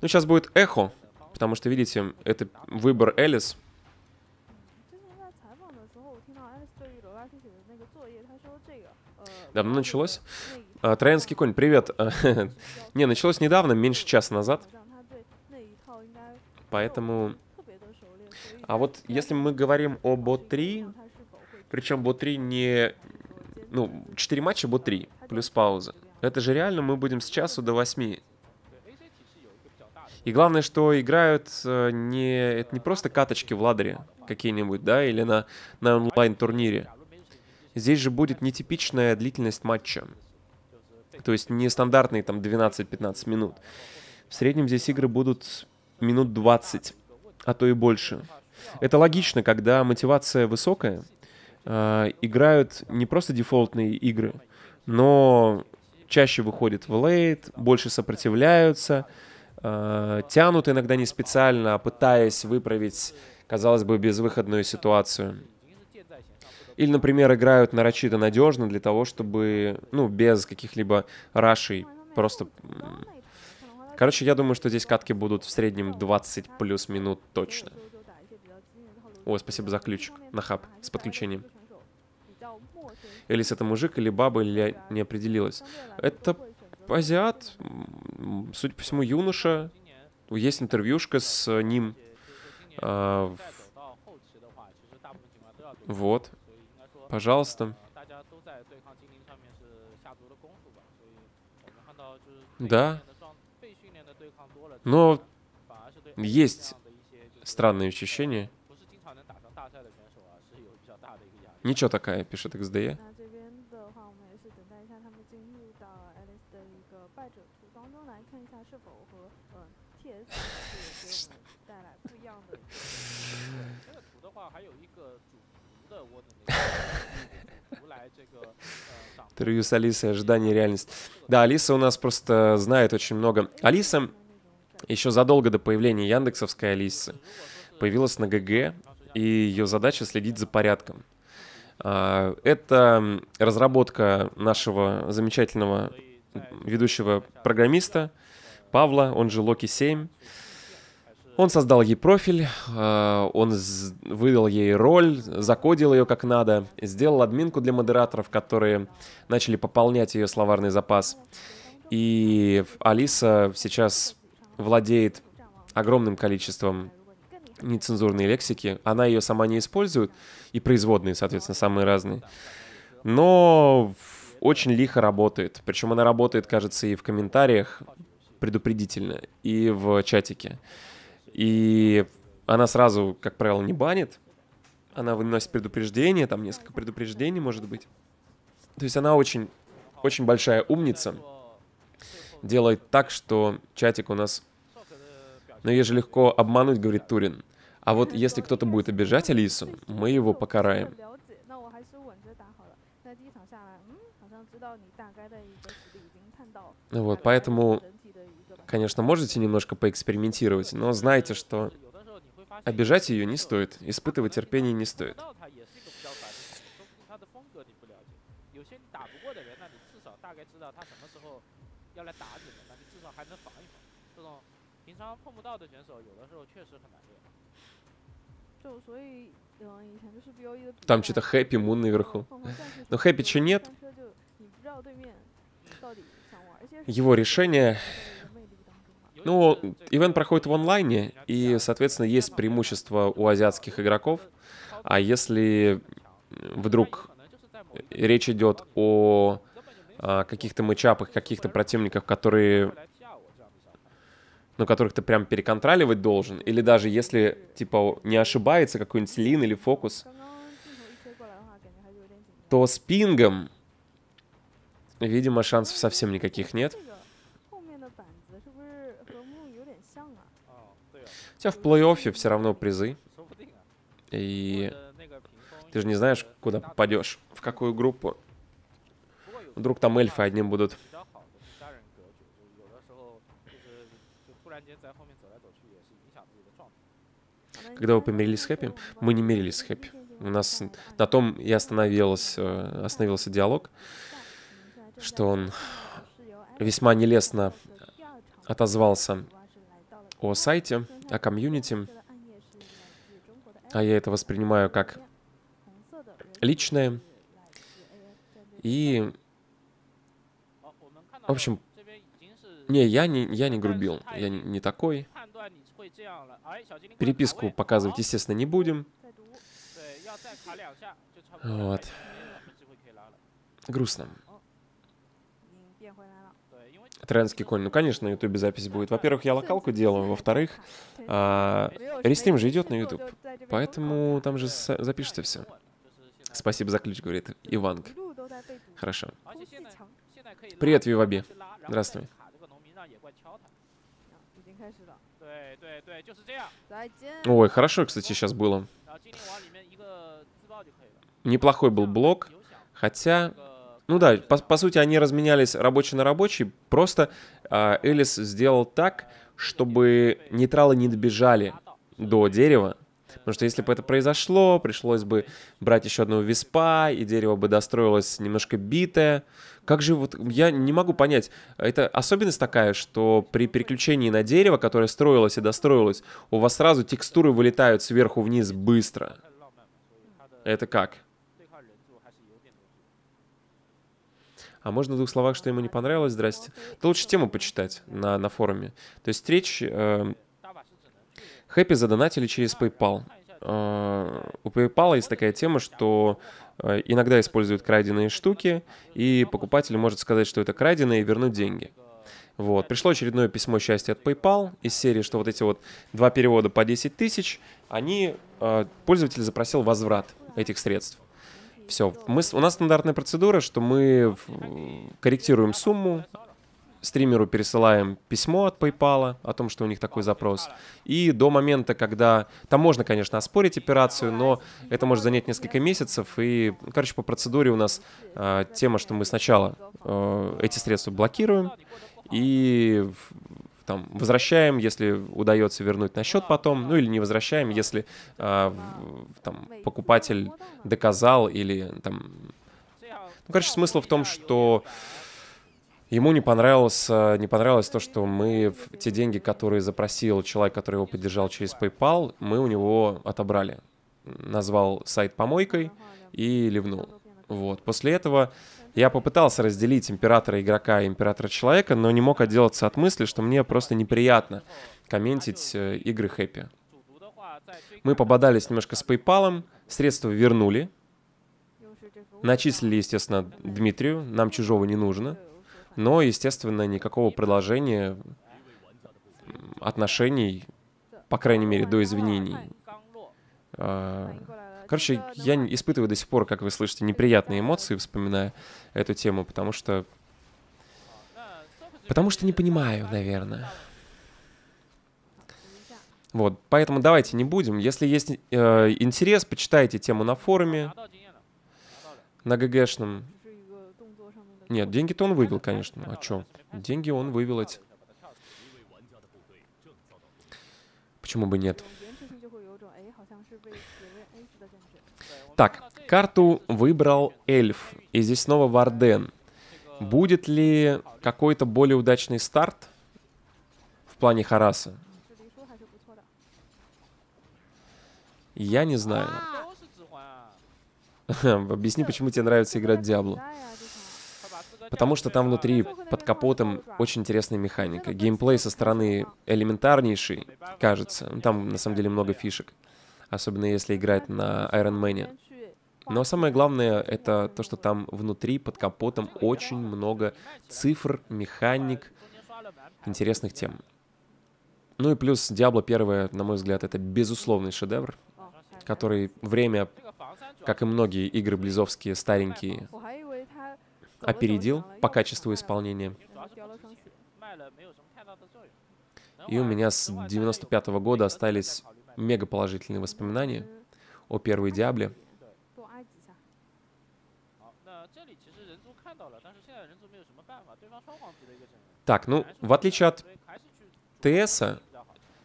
Ну, сейчас будет Эхо, потому что, видите, это выбор Элис. Давно началось? А, Троянский конь, привет. Не, началось недавно, меньше часа назад. Поэтому... А вот если мы говорим о бот-3, причем бот-3 не... Ну, 4 матча бот-3, плюс пауза. Это же реально мы будем с часу до 8. И главное, что играют э, не... Это не просто каточки в ладере какие-нибудь, да, или на, на онлайн-турнире. Здесь же будет нетипичная длительность матча. То есть не стандартные там 12-15 минут. В среднем здесь игры будут минут 20, а то и больше. Это логично, когда мотивация высокая, э, играют не просто дефолтные игры, но чаще выходят в лейт, больше сопротивляются, э, тянут иногда не специально, а пытаясь выправить, казалось бы, безвыходную ситуацию. Или, например, играют нарочито надежно для того, чтобы, ну, без каких-либо рашей, просто Короче, я думаю, что здесь катки будут в среднем 20 плюс минут точно. О, спасибо за ключик на хаб с подключением. Элис это мужик или баба, или не определилась. Это азиат, судя по всему, юноша. Есть интервьюшка с ним. А, вот. Пожалуйста. Да, но есть странные ощущения. Ничего такая, пишет XDE. Интервью с Алисой, ожидание реальность. Да, Алиса у нас просто знает очень много. Алиса еще задолго до появления Яндексовской Алисы появилась на ГГ, и ее задача следить за порядком. А, это разработка нашего замечательного ведущего программиста Павла, он же Локи 7. Он создал ей профиль, а, он выдал ей роль, закодил ее как надо, сделал админку для модераторов, которые начали пополнять ее словарный запас. И Алиса сейчас владеет огромным количеством нецензурной лексики. Она ее сама не использует, и производные, соответственно, самые разные. Но очень лихо работает. Причем она работает, кажется, и в комментариях предупредительно, и в чатике. И она сразу, как правило, не банит. Она выносит предупреждение, там несколько предупреждений, может быть. То есть она очень, очень большая умница. Делает так, что чатик у нас но ее же легко обмануть, говорит Турин. А вот если кто-то будет обижать Алису, мы его покараем. Вот, поэтому, конечно, можете немножко поэкспериментировать, но знайте, что обижать ее не стоит, испытывать терпение не стоит. Там что-то Хэппи Мун наверху. Но Хэппи что нет. Его решение... Ну, ивент проходит в онлайне, и, соответственно, есть преимущество у азиатских игроков. А если вдруг речь идет о а, каких-то матчапах, каких-то противников, которые ну, которых ты прям переконтроливать должен, или даже если, типа, не ошибается какой-нибудь лин или фокус, то с пингом, видимо, шансов совсем никаких нет. Хотя в плей-оффе все равно призы. И ты же не знаешь, куда попадешь, в какую группу. Вдруг там эльфы одним будут. Когда вы помирились с Хэппи? Мы не мирились с Хэппи. У нас на том и остановился, э, остановился диалог, что он весьма нелестно отозвался о сайте, о комьюнити, а я это воспринимаю как личное. И, в общем, не, я не, я не грубил, я не, не такой. Переписку показывать, естественно, не будем. Вот. Грустно. Трендский конь. Ну, конечно, на ютубе запись будет. Во-первых, я локалку делаю. Во-вторых, а, рестрим же идет на ютуб. Поэтому там же запишется все. Спасибо за ключ, говорит Иванг. Хорошо. Привет, Виваби. Здравствуй. Ой, хорошо, кстати, сейчас было. Неплохой был блок, хотя... Ну да, по, по сути, они разменялись рабочий на рабочий. Просто э, Элис сделал так, чтобы нейтралы не добежали до дерева. Потому что если бы это произошло, пришлось бы брать еще одного виспа, и дерево бы достроилось немножко битое. Как же вот, я не могу понять, это особенность такая, что при переключении на дерево, которое строилось и достроилось, у вас сразу текстуры вылетают сверху вниз быстро. Это как? А можно в двух словах, что ему не понравилось? Здрасте. Да лучше тему почитать на, на форуме. То есть речь... Э, Хэппи задонатили через PayPal. Э, у PayPal есть такая тема, что Э, иногда используют краденые штуки, и покупатель может сказать, что это краденое, и вернуть деньги. Вот. Пришло очередное письмо счастья от PayPal из серии, что вот эти вот два перевода по 10 тысяч, они, э, пользователь запросил возврат этих средств. Все. Мы, у нас стандартная процедура, что мы корректируем сумму, стримеру пересылаем письмо от PayPal о том, что у них такой запрос. И до момента, когда... Там можно, конечно, оспорить операцию, но это может занять несколько месяцев. И, короче, по процедуре у нас э, тема, что мы сначала э, эти средства блокируем и там возвращаем, если удается вернуть на счет потом, ну или не возвращаем, если э, там покупатель доказал или там... Ну, короче, смысл в том, что Ему не понравилось, не понравилось то, что мы те деньги, которые запросил человек, который его поддержал через PayPal, мы у него отобрали. Назвал сайт помойкой и ливнул. Вот. После этого я попытался разделить императора игрока и императора человека, но не мог отделаться от мысли, что мне просто неприятно комментить э, игры хэппи. Мы пободались немножко с PayPal, средства вернули, начислили, естественно, Дмитрию, нам чужого не нужно. Но, естественно, никакого продолжения отношений, по крайней мере, до извинений. Короче, я испытываю до сих пор, как вы слышите, неприятные эмоции, вспоминая эту тему, потому что... Потому что не понимаю, наверное. Вот, поэтому давайте не будем. Если есть э, интерес, почитайте тему на форуме, на ГГшном. Нет, деньги-то он вывел, конечно. А что? Деньги он вывел эти. Почему бы нет? Так, карту выбрал эльф. И здесь снова Варден. Будет ли какой-то более удачный старт в плане Хараса? Я не знаю. Объясни, почему тебе нравится играть Диабло. Потому что там внутри, под капотом, очень интересная механика. Геймплей со стороны элементарнейший, кажется. Там, на самом деле, много фишек. Особенно если играть на Iron Man. Но самое главное, это то, что там внутри, под капотом, очень много цифр, механик, интересных тем. Ну и плюс Diablo 1, на мой взгляд, это безусловный шедевр, который время, как и многие игры близовские старенькие, опередил по качеству исполнения. И у меня с 95 -го года остались мега положительные воспоминания о первой Диабле. Так, ну, в отличие от ТС,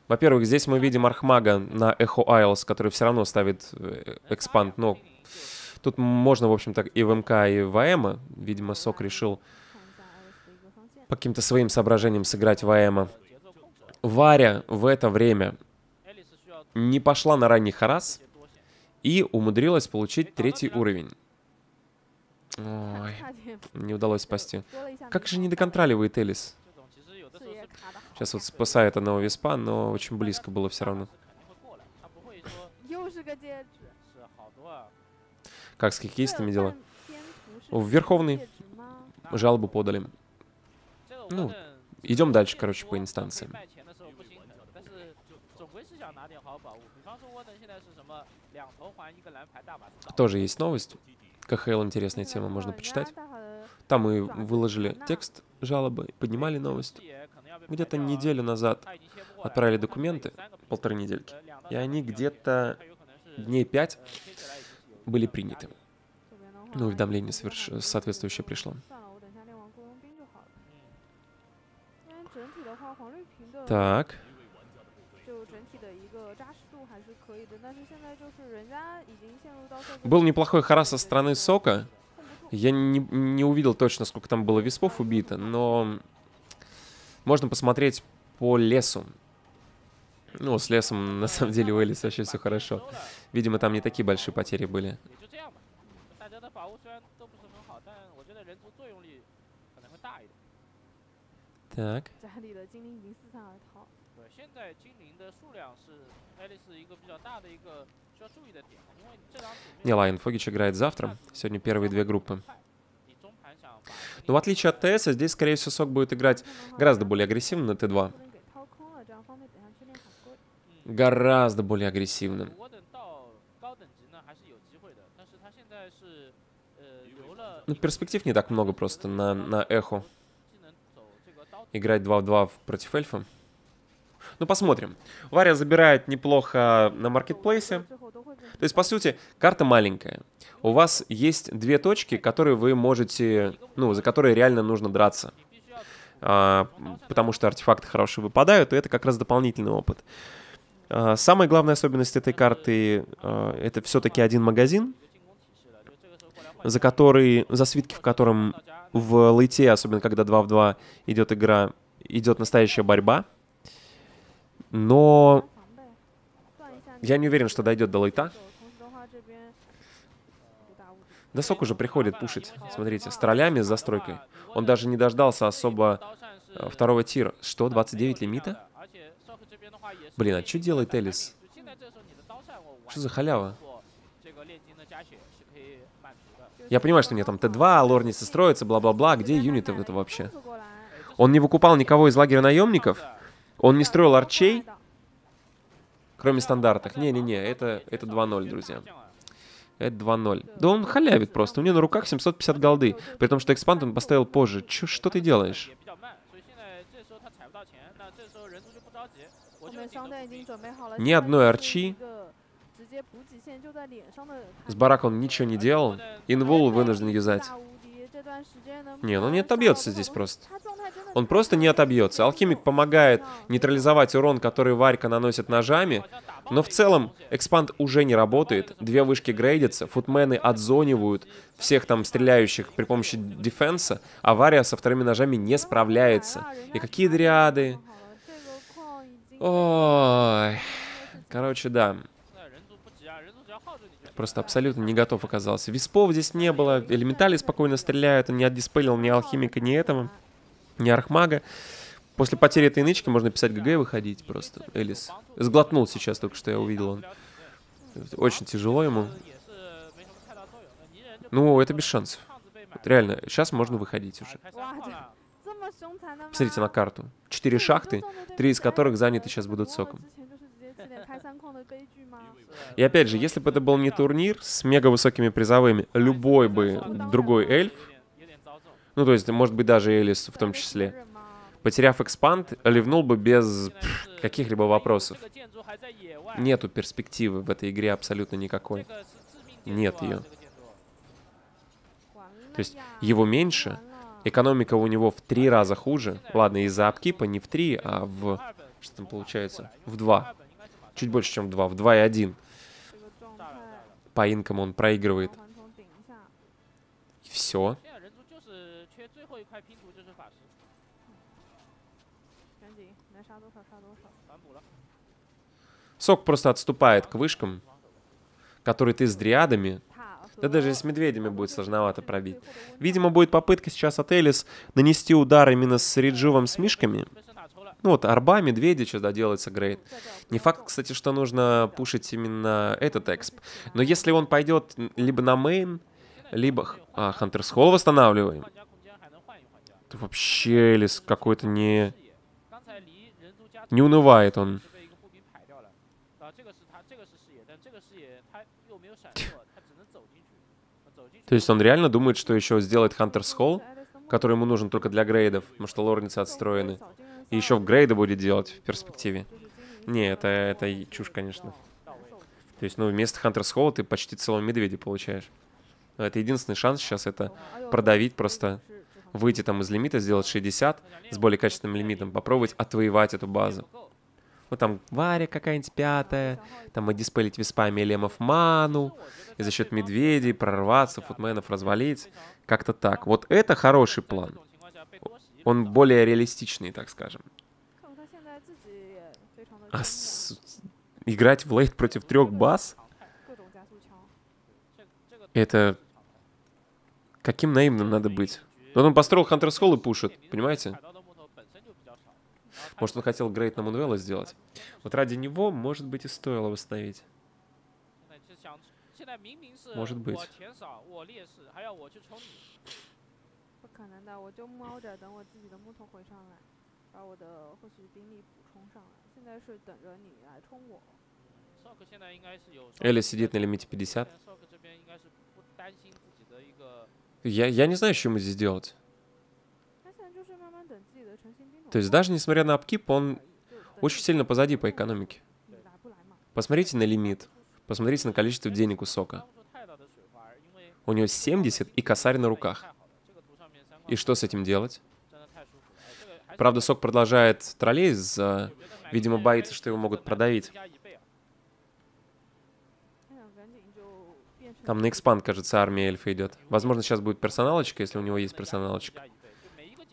во-первых, здесь мы видим Архмага на Echo Isles, который все равно ставит э, экспанд, но тут можно, в общем-то, и в МК, и в АЭМа. Видимо, Сок решил по каким-то своим соображениям сыграть в АЭМа. Варя в это время не пошла на ранний харас и умудрилась получить третий уровень. Ой, не удалось спасти. Как же не доконтроливает Элис? Сейчас вот спасает одного виспа, но очень близко было все равно. Как с хоккеистами дела? В Верховный жалобу подали. Ну, идем дальше, короче, по инстанциям. Тоже есть новость. КХЛ интересная тема, можно почитать. Там мы выложили текст жалобы, поднимали новость. Где-то неделю назад отправили документы, полторы недельки, и они где-то дней пять были приняты. Ну, уведомление соверш... соответствующее пришло. Так. Был неплохой харас со стороны Сока. Я не, не увидел точно, сколько там было виспов убито, но можно посмотреть по лесу. Ну, с лесом, на самом деле, у Элис вообще все хорошо. Видимо, там не такие большие потери были. Так. Не, Лайн Фогич играет завтра. Сегодня первые две группы. Но в отличие от ТС, здесь, скорее всего, Сок будет играть гораздо более агрессивно на Т2. Гораздо более агрессивно. Ну, перспектив не так много просто на, на эхо. Играть 2 в 2 против эльфа. Ну, посмотрим. Варя забирает неплохо на маркетплейсе. То есть, по сути, карта маленькая. У вас есть две точки, которые вы можете, ну, за которые реально нужно драться. А, потому что артефакты хорошие выпадают, и это как раз дополнительный опыт. А, самая главная особенность этой карты а, это все-таки один магазин, за который, за свитки в котором в лейте, особенно когда 2 в 2 идет игра, идет настоящая борьба. Но я не уверен, что дойдет до лейта. Досок уже приходит пушить. Смотрите, с троллями, с застройкой. Он даже не дождался особо э, второго тира. Что, 29 лимита? Блин, а что делает Элис? Что за халява? Я понимаю, что у меня там Т2, лорницы строятся, бла-бла-бла. Где юниты это вообще? Он не выкупал никого из лагеря наемников? Он не строил арчей, кроме стандартных. Не-не-не, это, это 2-0, друзья. Это 2-0. Да он халявит просто. У него на руках 750 голды. При том, что экспанд он поставил позже. Чё, что ты делаешь? Ни одной арчи. С бараком он ничего не делал. Инвол вынужден юзать. Не, ну не отобьется здесь просто. Он просто не отобьется. Алхимик помогает нейтрализовать урон, который Варька наносит ножами, но в целом экспанд уже не работает. Две вышки грейдятся, футмены отзонивают всех там стреляющих при помощи дефенса, а Вария со вторыми ножами не справляется. И какие дриады? Ой. Короче, да. Просто абсолютно не готов оказался. Виспов здесь не было. Элементали спокойно стреляют. Он не отдиспелил ни алхимика, ни этого не архмага. После потери этой нычки можно писать ГГ и выходить просто. Элис сглотнул сейчас, только что я увидел он. Очень тяжело ему. Ну, это без шансов. Вот реально, сейчас можно выходить уже. Посмотрите на карту. Четыре шахты, три из которых заняты сейчас будут соком. И опять же, если бы это был не турнир с мега высокими призовыми, любой бы другой эльф ну, то есть, может быть, даже Элис в том числе. Потеряв экспанд, ливнул бы без каких-либо вопросов. Нету перспективы в этой игре абсолютно никакой. Нет ее. То есть его меньше, экономика у него в три раза хуже. Ладно, из-за апкипа не в три, а в... Что там получается? В два. Чуть больше, чем в два. В два и один. По инкам он проигрывает. Все. 现在人族就是缺最后一块拼图，就是法师，赶紧能杀多少杀多少。反补了。 Сок просто отступает к вышкам, которые ты с дриадами. 塔 Да 和 даже и с медведями будет сложновато最 пробить. 后的温度 Видимо, будет попытка сейчас от Элис нанести удар именно с Риджувом с мишками. 被圣塔抽了， Ну вот, арба, медведи, что доделается грейд. 再掉 Не 不 факт, 够 кстати, что нужно пушить именно этот эксп. Но если он пойдет н- либо на мейн, либо... х- А, Хантерс Холл восстанавливаем. вообще, или с какой-то не... Не унывает он. То есть он реально думает, что еще сделает Хантерс Холл, который ему нужен только для грейдов, потому что лорницы отстроены. И еще в грейды будет делать в перспективе. Не, это, это чушь, конечно. То есть, ну, вместо Хантерс Холла ты почти целого медведя получаешь. Но это единственный шанс сейчас это продавить просто выйти там из лимита, сделать 60 с более качественным лимитом, попробовать отвоевать эту базу. вот там Варя какая-нибудь пятая, там и отдиспелить виспами лемов ману, и за счет медведей прорваться, футменов развалить, как-то так. Вот это хороший план. Он более реалистичный, так скажем. А с... играть в лейт против трех баз? Это... Каким наивным надо быть? Но он построил Хантер Холл и пушит, понимаете? Может, он хотел Грейт на Мунвелла сделать? Вот ради него, может быть, и стоило восстановить. Может быть. Элли сидит на лимите 50. Я, я не знаю, что ему здесь делать. То есть даже несмотря на обкип, он очень сильно позади по экономике. Посмотрите на лимит. Посмотрите на количество денег у Сока. У него 70 и косарь на руках. И что с этим делать? Правда, Сок продолжает троллей, видимо, боится, что его могут продавить. Там на экспанд, кажется, армия эльфа идет. Возможно, сейчас будет персоналочка, если у него есть персоналочка.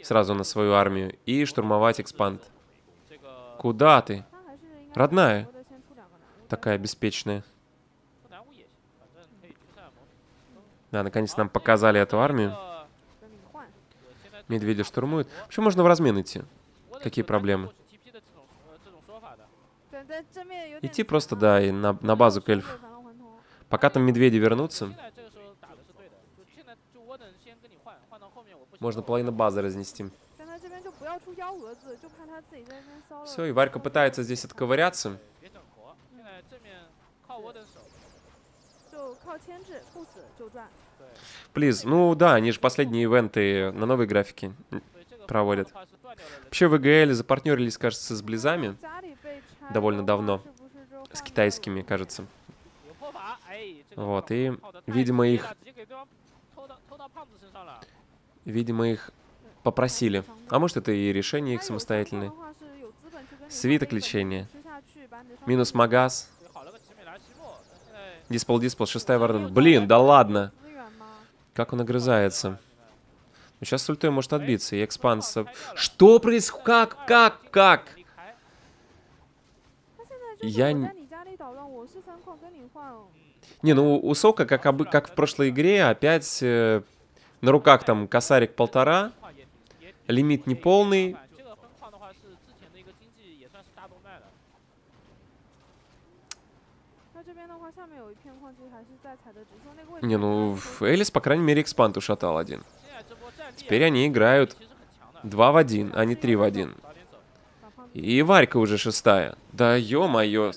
Сразу на свою армию. И штурмовать экспанд. Куда ты? Родная. Такая беспечная. Да, наконец нам показали эту армию. Медведя штурмуют. Вообще можно в размен идти. Какие проблемы? Идти просто, да, и на, на базу к эльфу. Пока там медведи вернутся, можно половину базы разнести. Все, и Варька пытается здесь отковыряться. Плиз, ну да, они же последние ивенты на новой графике проводят. Вообще в ИГЛ запартнерились, кажется, с Близами довольно давно. С китайскими, кажется. Вот, и, видимо, их... Видимо, их попросили. А может, это и решение их самостоятельное. Свиток лечения. Минус магаз. Диспол, диспол, шестая вардан. Блин, да ладно. Как он огрызается. Ну, сейчас с ультой может отбиться. И экспанс... Что происходит? Как? Как? Как? Я... Не, ну у Сока, как, об... как в прошлой игре, опять э, на руках там косарик полтора, лимит неполный. Не, ну, Элис, по крайней мере, экспант ушатал один. Теперь они играют 2 в 1, а не 3 в 1. И Варька уже шестая. Да ё-моё.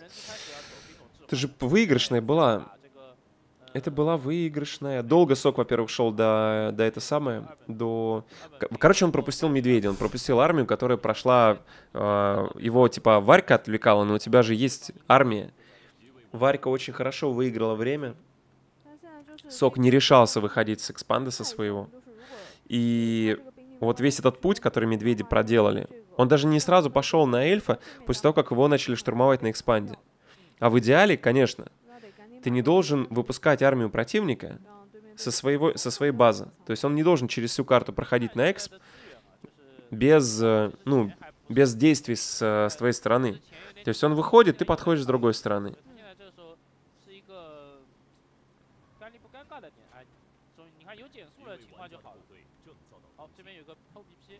Это же выигрышная была. Это была выигрышная. Долго сок, во-первых, шел до, до это самое, до... Короче, он пропустил медведя, он пропустил армию, которая прошла... Э, его, типа, Варька отвлекала, но у тебя же есть армия. Варька очень хорошо выиграла время. Сок не решался выходить с экспанда со своего. И вот весь этот путь, который медведи проделали, он даже не сразу пошел на эльфа после того, как его начали штурмовать на экспанде. А в идеале, конечно, ты не должен выпускать армию противника со, своего, со своей базы. То есть он не должен через всю карту проходить на эксп 的资源嘛，就是 без, э, ну, без действий с, э, с твоей стороны. То есть он выходит, ты подходишь с другой стороны. 现在这个时候是一个尴立不尴尬的点，哎，终于你看有减速的情况就好了。好，这边有个偷 BP，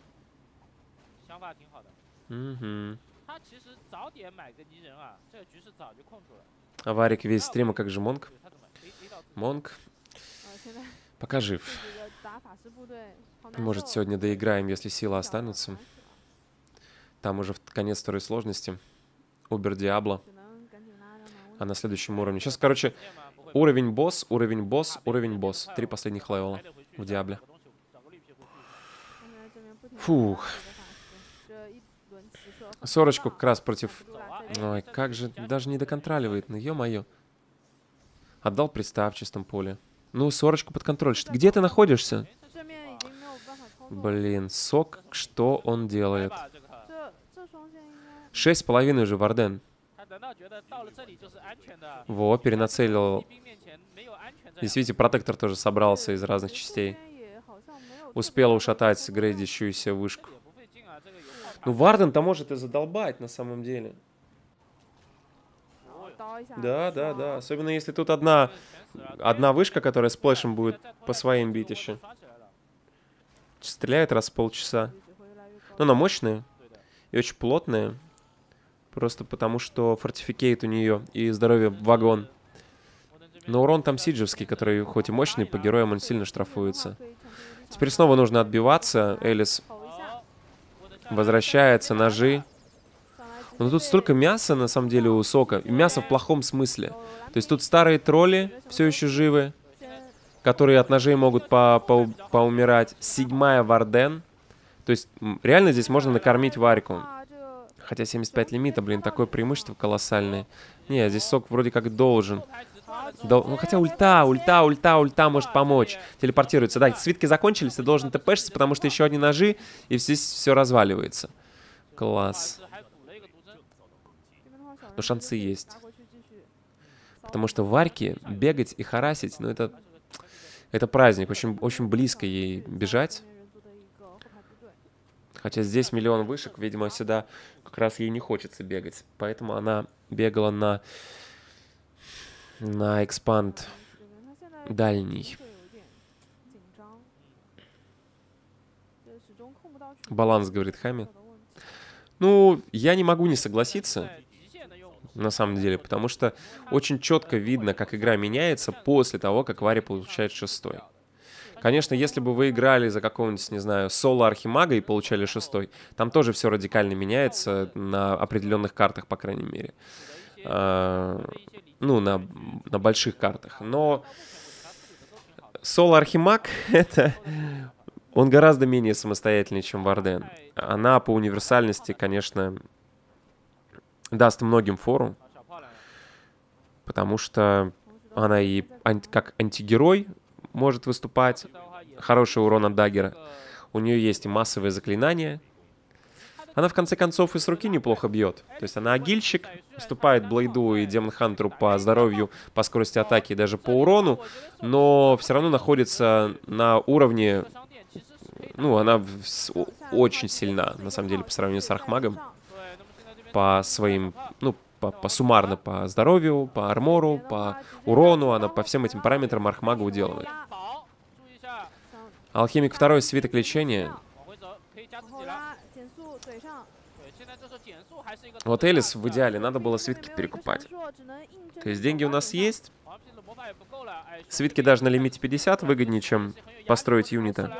想法挺好的。 Мгм. 他其实早点买个泥人啊，这个局势早就控住了。 Аварик весь стрим, а как же Монг? Монг пока жив. Может, сегодня доиграем, если силы останутся. Там уже в конец второй сложности. Uber Diablo. А на следующем уровне. Сейчас, короче, уровень босс, уровень босс, уровень босс. Три последних левела в Диабле. Фух. Сорочку как раз против Ой, как же, даже не доконтроливает, ну ё-моё. Отдал пристав в чистом поле. Ну, сорочку под контроль. Где ты находишься? Блин, сок, что он делает? Шесть с половиной уже, Варден. Во, перенацелил. Здесь, видите, протектор тоже собрался из разных частей. Успел ушатать грейдящуюся вышку. Ну, Варден-то может и задолбать на самом деле. Да, да, да. Особенно если тут одна, одна вышка, которая с плэшем будет по своим бить еще. Стреляет раз в полчаса. Но она мощная и очень плотная. Просто потому, что фортификейт у нее и здоровье вагон. Но урон там сиджевский, который хоть и мощный, по героям он сильно штрафуется. Теперь снова нужно отбиваться. Элис возвращается, ножи. Но тут столько мяса, на самом деле, у сока. И мясо в плохом смысле. То есть тут старые тролли все еще живы, которые от ножей могут по -по поумирать. Седьмая Варден. То есть реально здесь можно накормить Варику. Хотя 75 лимита, блин, такое преимущество колоссальное. Не, здесь сок вроде как должен. Дол... Ну, хотя ульта, ульта, ульта, ульта может помочь. Телепортируется. Да, свитки закончились, ты должен тпшиться, потому что еще одни ножи, и здесь все разваливается. Класс но шансы есть. Потому что в арке бегать и харасить, ну это, это праздник, очень, очень близко ей бежать. Хотя здесь миллион вышек, видимо, сюда как раз ей не хочется бегать. Поэтому она бегала на, на экспанд дальний. Баланс, говорит Хами. Ну, я не могу не согласиться на самом деле, потому что очень четко видно, как игра меняется после того, как Варя получает шестой. Конечно, если бы вы играли за какого-нибудь, не знаю, соло Архимага и получали шестой, там тоже все радикально меняется на определенных картах, по крайней мере. А, ну, на, на больших картах. Но соло Архимаг — это... Он гораздо менее самостоятельный, чем Варден. Она по универсальности, конечно, даст многим фору, потому что она и анти, как антигерой может выступать, хороший урон от даггера. У нее есть и массовые заклинания. Она, в конце концов, и с руки неплохо бьет. То есть она агильщик, выступает Блейду и Демон Хантеру по здоровью, по скорости атаки и даже по урону, но все равно находится на уровне... Ну, она очень сильна, на самом деле, по сравнению с Архмагом по своим, ну, по, по суммарно по здоровью, по армору, по урону, она по всем этим параметрам архмага уделывает. Алхимик второй свиток лечения. Вот Элис в идеале, надо было свитки перекупать. То есть деньги у нас есть. Свитки даже на лимите 50 выгоднее, чем построить юнита.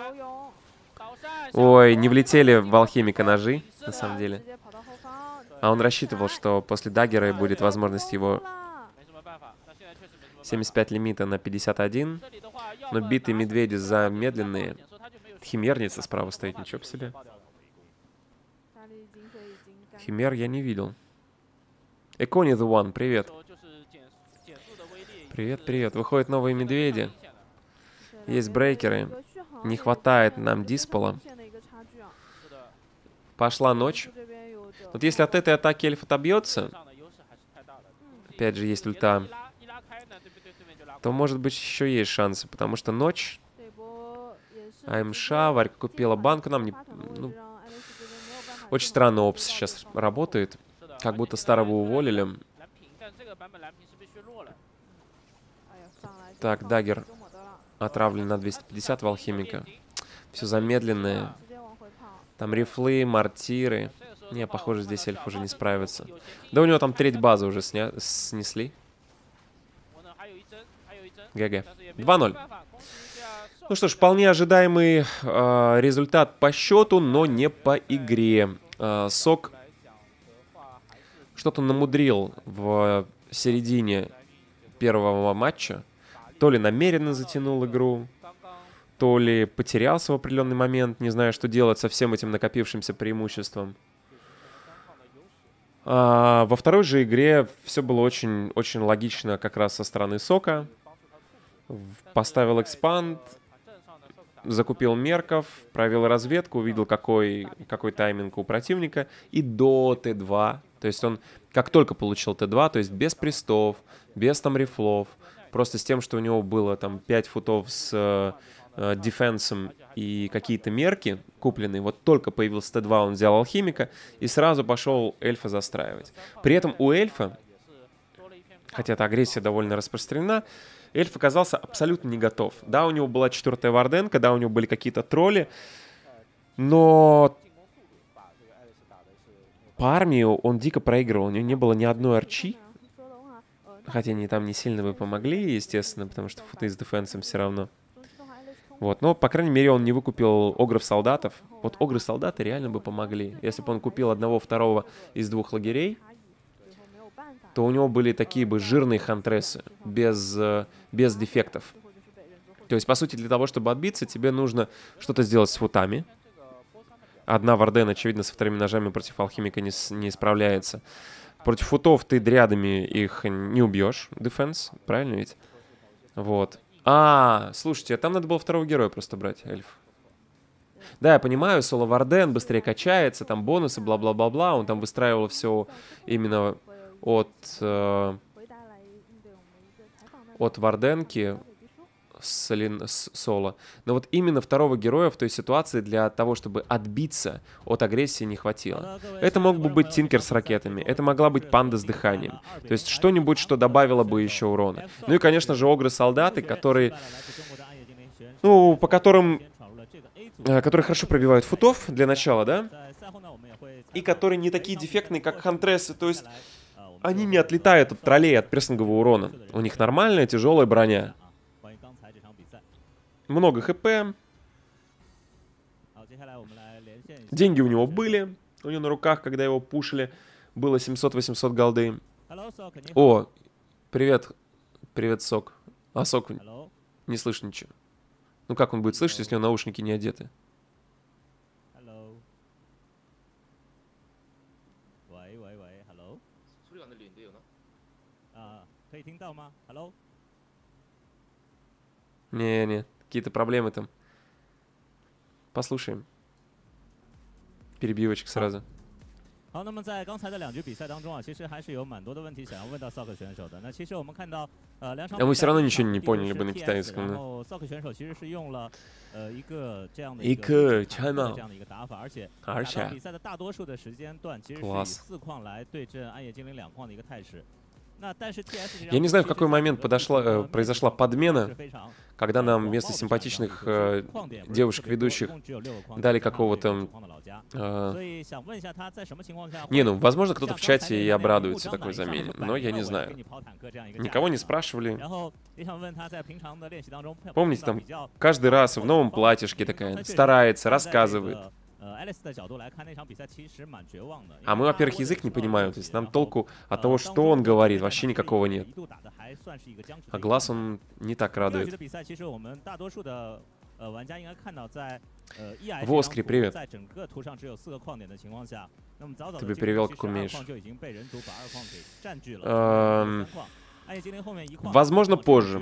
Ой, не влетели в алхимика ножи, на самом деле. А он рассчитывал, что после даггера будет возможность его 75 лимита на 51. Но битые медведи замедленные. Химерница справа стоит, ничего себе. Химер я не видел. Экони the One, привет. Привет, привет. Выходят новые медведи. Есть брейкеры. Не хватает нам диспола. Пошла ночь. Вот если от этой атаки эльф отобьется, опять же, есть ульта, то, может быть, еще есть шансы, потому что ночь, АМШ, Варька купила банку, нам не... Ну, очень странно опс сейчас работает, как будто старого уволили. Так, дагер отравлен на 250 в алхимика. Все замедленное. Там рифлы, мортиры. Не, похоже, здесь эльф уже не справится. Да у него там треть базы уже сня снесли. ГГ. 2-0. Ну что ж, вполне ожидаемый э, результат по счету, но не по игре. Э, Сок что-то намудрил в середине первого матча. То ли намеренно затянул игру, то ли потерялся в определенный момент, не зная, что делать со всем этим накопившимся преимуществом. А, во второй же игре все было очень, очень логично как раз со стороны Сока. Поставил экспанд, закупил мерков, провел разведку, увидел, какой, какой тайминг у противника, и до Т2, то есть он как только получил Т2, то есть без пристов, без там рифлов, просто с тем, что у него было там 5 футов с дефенсом и какие-то мерки купленные, вот только появился Т2, он взял алхимика и сразу пошел эльфа застраивать. При этом у эльфа, хотя эта агрессия довольно распространена, эльф оказался абсолютно не готов. Да, у него была четвертая варденка, да, у него были какие-то тролли, но по армии он дико проигрывал, у него не было ни одной арчи, хотя они там не сильно бы помогли, естественно, потому что футы с дефенсом все равно. Вот, но, по крайней мере, он не выкупил огров-солдатов. Вот огры-солдаты реально бы помогли. Если бы он купил одного-второго из двух лагерей, то у него были такие бы жирные хантресы, без, э, без дефектов. То есть, по сути, для того, чтобы отбиться, тебе нужно что-то сделать с футами. Одна Варден, очевидно, со вторыми ножами против алхимика не, не справляется. Против футов ты дрядами их не убьешь, дефенс, правильно ведь? Вот. А, слушайте, а там надо было второго героя просто брать, эльф. Да, я понимаю, Соло Варден быстрее качается, там бонусы, бла-бла-бла-бла. Он там выстраивал все именно от, э, от Варденки с, Лин, с Соло. Но вот именно второго героя в той ситуации для того, чтобы отбиться от агрессии не хватило. Это мог бы быть Тинкер с ракетами, это могла быть Панда с дыханием. То есть что-нибудь, что добавило бы еще урона. Ну и, конечно же, Огры-солдаты, которые... Ну, по которым... Э, которые хорошо пробивают футов для начала, да? И которые не такие дефектные, как Хантресы, то есть... Они не отлетают от троллей, от прессингового урона. У них нормальная тяжелая броня. Много хп. Деньги у него были. У него на руках, когда его пушили, было 700-800 голды. О, привет. Привет, Сок. А, Сок, не слышно ничего. Ну как он будет слышать, если у него наушники не одеты? 可以 听到吗？Hello？Не-не, какие-то проблемы там. Послушаем. Перебивочек сразу. 好，那么在刚才的两局比赛当中啊，其实还是有蛮多的问题想要问到 Sock 选手的。那其实我们看到，呃，两场。Мы все равно ничего не поняли бы на китайском. 然后 Sock 选手其实是用了呃一个这样的一个这样的一个打法，而且而且比赛的大多数的时间段其实是以四矿来对阵暗夜精灵两矿的一个态势。 Я не знаю, в какой момент подошла, э, произошла подмена, когда нам вместо симпатичных э, девушек-ведущих дали какого-то... Э, не, ну, возможно, кто-то в чате и обрадуется такой замене, но я не знаю. Никого не спрашивали. Помните, там каждый раз в новом платьишке такая старается, рассказывает. А мы, во-первых, язык не понимаем, то есть нам толку от того, что он говорит, вообще никакого нет. А глаз он не так радует. В Оскаре, привет. Ты бы перевел, как умеешь. Эм, возможно, позже.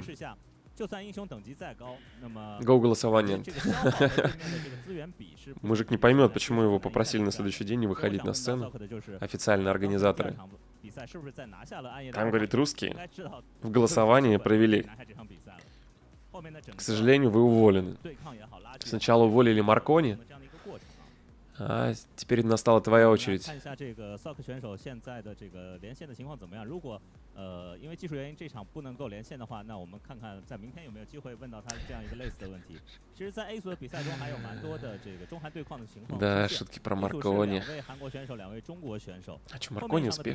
Go голосование. Мужик не поймет, почему его попросили на следующий день не выходить на сцену. Официально организаторы. Там, говорит, русские в голосовании провели. К сожалению, вы уволены. Сначала уволили Маркони, а теперь настала твоя очередь. Да, шутки про Маркони. А что, Маркони успешный?